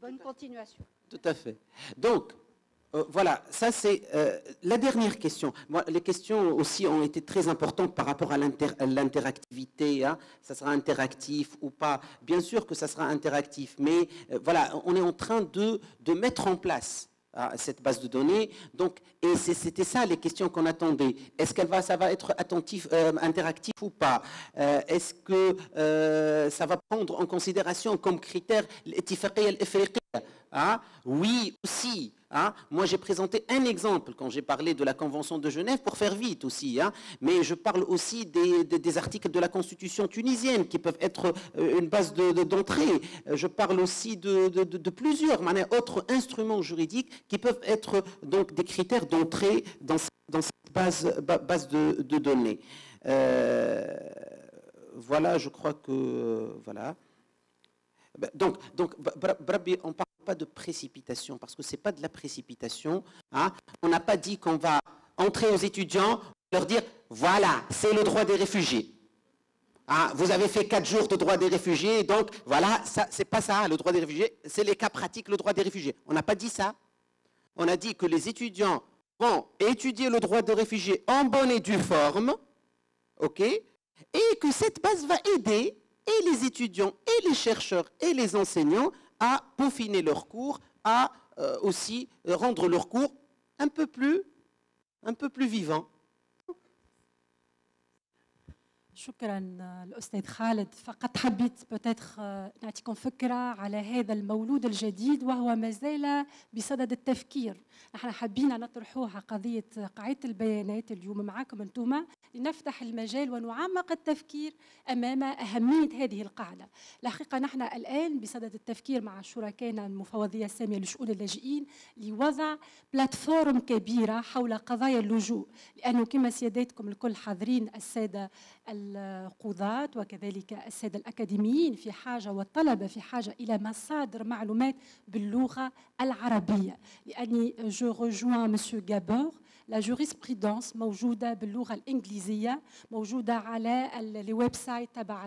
Bonne continuation. Tout à fait. Donc, euh, voilà, ça c'est euh, la dernière question. les questions aussi ont été très importantes par rapport à l'interactivité. Hein. Ça sera interactif ou pas? Bien sûr que ça sera interactif, mais voilà, on est en train de, de mettre en place cette base de données. Donc, et c'était ça les questions qu'on attendait. Est-ce qu'elle va, ça va être attentif, euh, interactif ou pas? Euh, Est-ce que euh, ça va prendre en considération comme critère ah, Oui, aussi. Hein. Moi, j'ai présenté un exemple quand j'ai parlé de la Convention de Genève pour faire vite aussi. Hein. Mais je parle aussi des, articles de la Constitution tunisienne qui peuvent être euh, une base d'entrée. je parle aussi de, plusieurs autres instruments juridiques qui peuvent être donc des critères d'entrée dans, cette base, base de, données. Euh, voilà, je crois que voilà. Donc, donc on parle pas de précipitation, parce que ce n'est pas de la précipitation. Hein. On n'a pas dit qu'on va entrer aux étudiants, leur dire, voilà, c'est le droit des réfugiés. Hein, vous avez fait quatre jours de droit des réfugiés, donc voilà, ce n'est pas ça, le droit des réfugiés, c'est les cas pratiques, le droit des réfugiés. On n'a pas dit ça. On a dit que les étudiants vont étudier le droit des réfugiés en bonne et due forme, ok, et que cette base va aider et les étudiants, et les chercheurs, et les enseignants à peaufiner leur cours, à euh, aussi rendre leur cours un peu plus, un peu plus vivant. شكرا الأستاذ خالد. فقط حبيت بتاتخ نعطيكم فكرة على هذا المولود الجديد وهو ما زال بصدد التفكير. نحن حابين نطرحوها قضية قاعدة البيانات اليوم معكم أنتم. لنفتح المجال ونعمق التفكير أمام أهمية هذه القاعدة. الحقيقة نحن الآن بصدد التفكير مع شركائنا المفوضية السامية لشؤون اللاجئين لوضع بلاتفورم كبيرة حول قضايا اللجوء. لأنه كما سياداتكم الكل حاضرين السادة القضاة وكذلك السادة الأكاديميين في حاجة والطلبة في حاجة إلى مصادر معلومات باللغة العربية. لأني جو rejoins Monsieur Gabor لا جوريسبريدونس موجودة باللغة الإنجليزية موجودة على الويب سايت تبع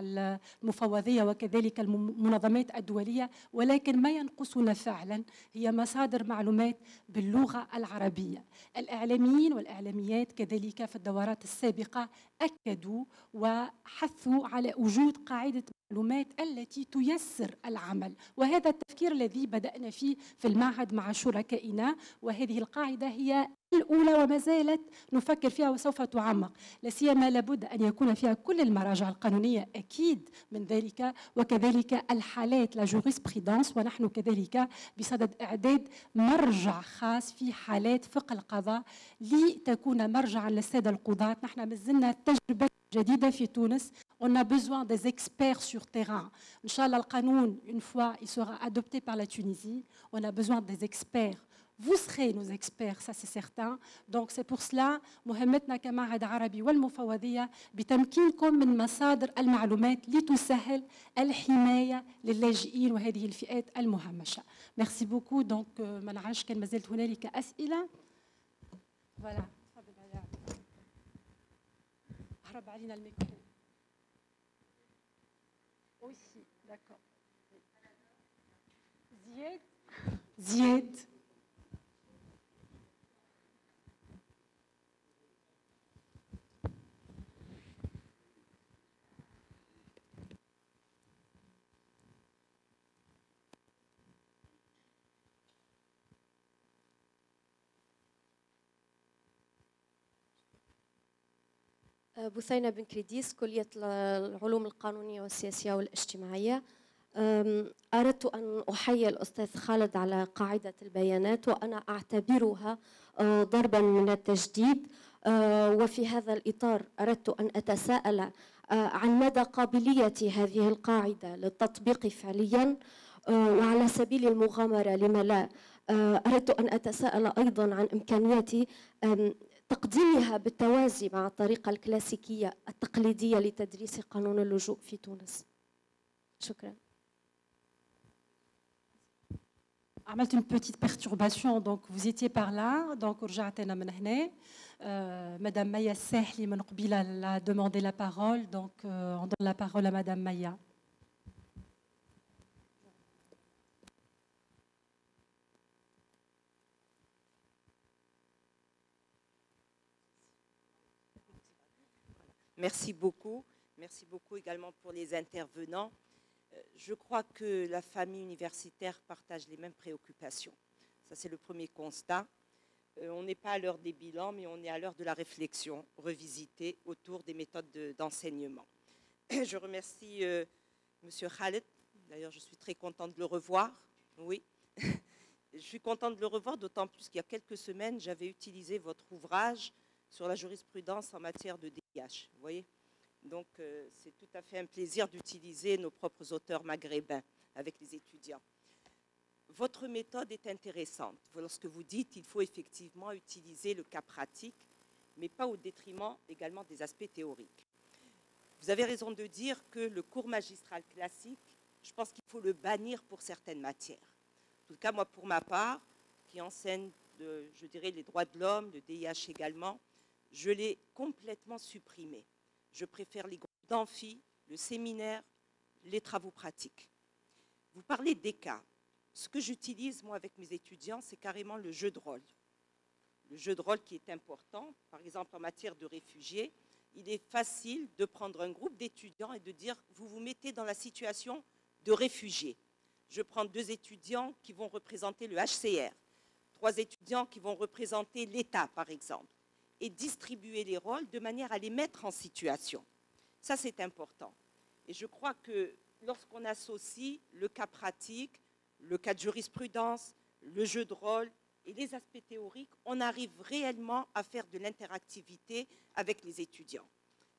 المفوضية وكذلك المنظمات الدولية ولكن ما ينقصنا فعلا هي مصادر معلومات باللغة العربية. الإعلاميين والإعلاميات كذلك في الدورات السابقة أكدوا وحثوا على وجود قاعدة المعلومات التي تيسر العمل وهذا التفكير الذي بدأنا فيه في المعهد مع شركائنا. وهذه القاعدة هي الأولى وما زالت نفكر فيها وسوف تعمق. لا سيما لابد أن يكون فيها كل المراجع القانونية أكيد من ذلك وكذلك الحالات لا جوريسبريدانس ونحن كذلك بصدد إعداد مرجع خاص في حالات فقه القضاء لتكون مرجعا للسادة القضاة. نحن مازلنا تجربة جديدة في تونس. on a besoin des experts sur terrain. Inch'Allah, le Qanoun, une fois, il sera adopté par la Tunisie. On a besoin des experts. Vous serez nos experts, ça c'est certain. Donc c'est pour cela مهمتنا كمعهد عربي والمفوضية بتمكينكم من مصادر المعلومات لتسهل الحماية للاجئين وهذه الفئات المهمشة. Merci beaucoup. Donc ما نعرفش كان ما زالت هنالك أسئلة. Voilà. هرب علينا الميكرو. Zied Zied بثينة بن كريديس كلية العلوم القانونية والسياسية والإجتماعية. أردت أن أحيي الأستاذ خالد على قاعدة البيانات وأنا أعتبرها ضربا من التجديد. وفي هذا الإطار أردت أن أتساءل عن مدى قابلية هذه القاعدة للتطبيق فعليا؟ وعلى سبيل المغامرة لما لا؟ أردت أن أتساءل أيضا عن إمكانية تقديمها بالتوازي مع الطريقة الكلاسيكية التقليدية لتدريس قانون اللجوء في تونس. شكرا. عملت une petite perturbation donc vous étiez par là donc رجعتنا من هنا Madame Maya الساحلي من قبيله a demandé la parole donc on donne la parole à Madame Maya Merci beaucoup. Merci beaucoup également pour les intervenants. Je crois que la famille universitaire partage les mêmes préoccupations. Ça, c'est le premier constat. Euh, on n'est pas à l'heure des bilans, mais on est à l'heure de la réflexion revisitée autour des méthodes d'enseignement. je remercie euh, M. Khaled. D'ailleurs, je suis très contente de le revoir. Oui. je suis contente de le revoir, d'autant plus qu'il y a quelques semaines, j'avais utilisé votre ouvrage sur la jurisprudence en matière de DIH. Vous voyez Donc, euh, c'est tout à fait un plaisir d'utiliser nos propres auteurs maghrébins avec les étudiants. Votre méthode est intéressante. Lorsque vous dites qu'il faut effectivement utiliser le cas pratique, mais pas au détriment également des aspects théoriques. Vous avez raison de dire que le cours magistral classique, je pense qu'il faut le bannir pour certaines matières. En tout cas, moi, pour ma part, qui enseigne, je dirais, les droits de l'homme, le DIH également, je l'ai complètement supprimé. Je préfère les groupes d'amphi, le séminaire, les travaux pratiques. Vous parlez des. Ce que j'utilise, moi, avec mes étudiants, c'est carrément le jeu de rôle. Le jeu de rôle qui est important, par exemple en matière de réfugiés, il est facile de prendre un groupe d'étudiants et de dire, vous vous mettez dans la situation de réfugiés. Je prends deux étudiants qui vont représenter le HCR, trois étudiants qui vont représenter l'État, par exemple et distribuer les rôles de manière à les mettre en situation. Ça, c'est important. Et je crois que lorsqu'on associe le cas pratique, le cas de jurisprudence, le jeu de rôle et les aspects théoriques, on arrive réellement à faire de l'interactivité avec les étudiants.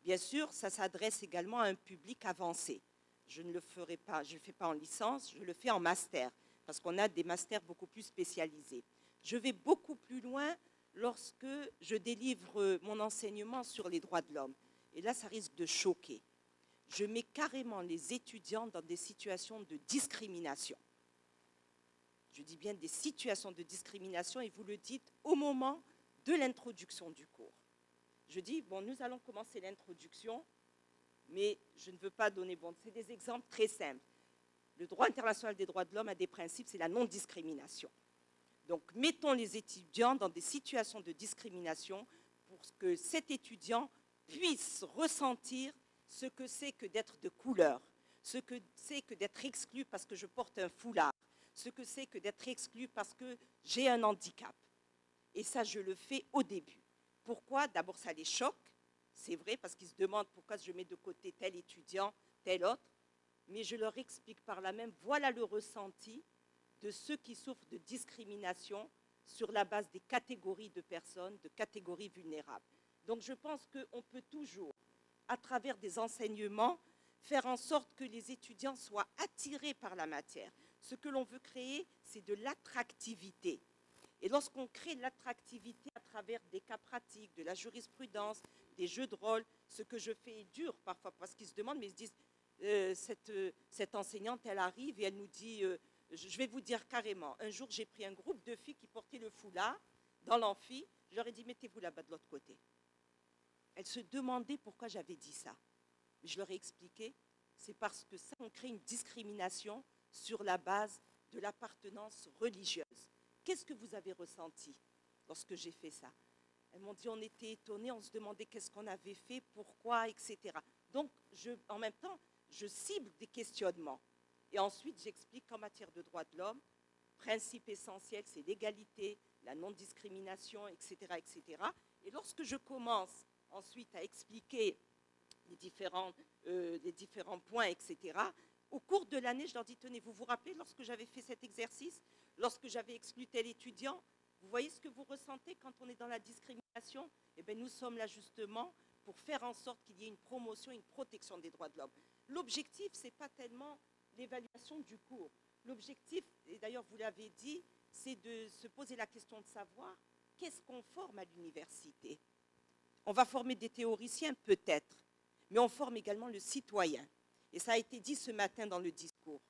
Bien sûr, ça s'adresse également à un public avancé. Je ne le ferai pas, je le fais pas en licence, je le fais en master, parce qu'on a des masters beaucoup plus spécialisés. Je vais beaucoup plus loin lorsque je délivre mon enseignement sur les droits de l'homme. Et là, ça risque de choquer. Je mets carrément les étudiants dans des situations de discrimination. Je dis bien des situations de discrimination et vous le dites au moment de l'introduction du cours. Je dis, bon, nous allons commencer l'introduction, mais je ne veux pas donner, bon, c'est des exemples très simples. Le droit international des droits de l'homme a des principes, c'est la non-discrimination. Donc, mettons les étudiants dans des situations de discrimination pour que cet étudiant puisse ressentir ce que c'est que d'être de couleur, ce que c'est que d'être exclu parce que je porte un foulard, ce que c'est que d'être exclu parce que j'ai un handicap. Et ça, je le fais au début. Pourquoi? D'abord, ça les choque, c'est vrai, parce qu'ils se demandent pourquoi je mets de côté tel étudiant, tel autre, mais je leur explique par là même, voilà le ressenti de ceux qui souffrent de discrimination sur la base des catégories de personnes, de catégories vulnérables. Donc je pense qu'on peut toujours, à travers des enseignements, faire en sorte que les étudiants soient attirés par la matière. Ce que l'on veut créer, c'est de l'attractivité. Et lorsqu'on crée l'attractivité à travers des cas pratiques, de la jurisprudence, des jeux de rôle, ce que je fais est dur parfois parce qu'ils se demandent, mais ils se disent, euh, cette, euh, cette, enseignante, elle arrive et elle nous dit, euh, je vais vous dire carrément, un jour j'ai pris un groupe de filles qui portaient le foulard dans l'amphi, je leur ai dit mettez-vous là-bas de l'autre côté. Elles se demandaient pourquoi j'avais dit ça. Je leur ai expliqué, c'est parce que ça, on crée une discrimination sur la base de l'appartenance religieuse. Qu'est-ce que vous avez ressenti lorsque j'ai fait ça? Elles m'ont dit, on était étonnés, on se demandait qu'est-ce qu'on avait fait, pourquoi, etc. Donc, en même temps, je cible des questionnements. Et ensuite, j'explique qu'en matière de droits de l'homme, principe essentiel, c'est l'égalité, la non-discrimination, etc., etc. Et lorsque je commence ensuite à expliquer les différents, euh, les différents points, etc., au cours de l'année, je leur dis, tenez, vous vous rappelez lorsque j'avais fait cet exercice, lorsque j'avais exclu tel étudiant, vous voyez ce que vous ressentez quand on est dans la discrimination? Eh bien, nous sommes là justement pour faire en sorte qu'il y ait une promotion, une protection des droits de l'homme. L'objectif, ce n'est pas tellement l'évaluation du cours. L'objectif, et d'ailleurs vous l'avez dit, c'est de se poser la question de savoir qu'est-ce qu'on forme à l'université. On va former des théoriciens peut-être, mais on forme également le citoyen. Et ça a été dit ce matin dans le discours.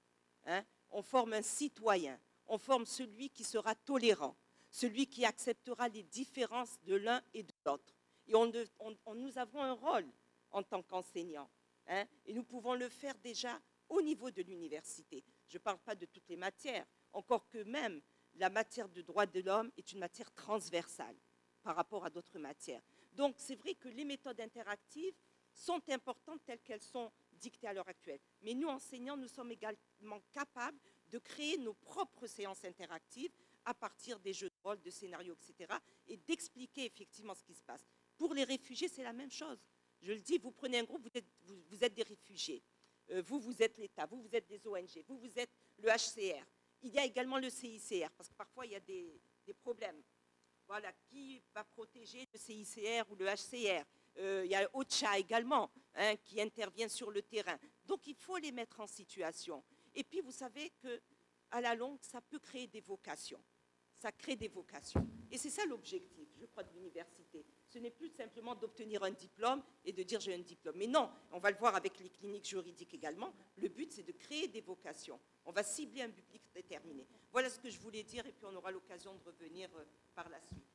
Hein. On forme un citoyen, on forme celui qui sera tolérant, celui qui acceptera les différences de l'un et de l'autre. Et on, nous avons un rôle en tant qu'enseignants. Hein, et nous pouvons le faire déjà au niveau de l'université. Je ne parle pas de toutes les matières, encore que même la matière de droits de l'homme est une matière transversale par rapport à d'autres matières. Donc c'est vrai que les méthodes interactives sont importantes telles qu'elles sont dictées à l'heure actuelle. Mais nous, enseignants, nous sommes également capables de créer nos propres séances interactives à partir des jeux de rôle, de scénarios, etc. et d'expliquer effectivement ce qui se passe. Pour les réfugiés, c'est la même chose. Je le dis, vous prenez un groupe, vous êtes, des réfugiés. Euh, vous, vous êtes l'État, vous, vous êtes des ONG, vous, vous êtes le HCR. Il y a également le CICR, parce que parfois, il y a des, problèmes. Voilà, qui va protéger le CICR ou le HCR euh, Il y a OCHA également, hein, qui intervient sur le terrain. Donc, il faut les mettre en situation. Et puis, vous savez qu'à la longue, ça peut créer des vocations. Ça crée des vocations. Et c'est ça l'objectif, je crois, de l'université ce n'est plus simplement d'obtenir un diplôme et de dire j'ai un diplôme. Mais non, on va le voir avec les cliniques juridiques également. Le but, c'est de créer des vocations. On va cibler un public déterminé. Voilà ce que je voulais dire et puis on aura l'occasion de revenir euh, par la suite.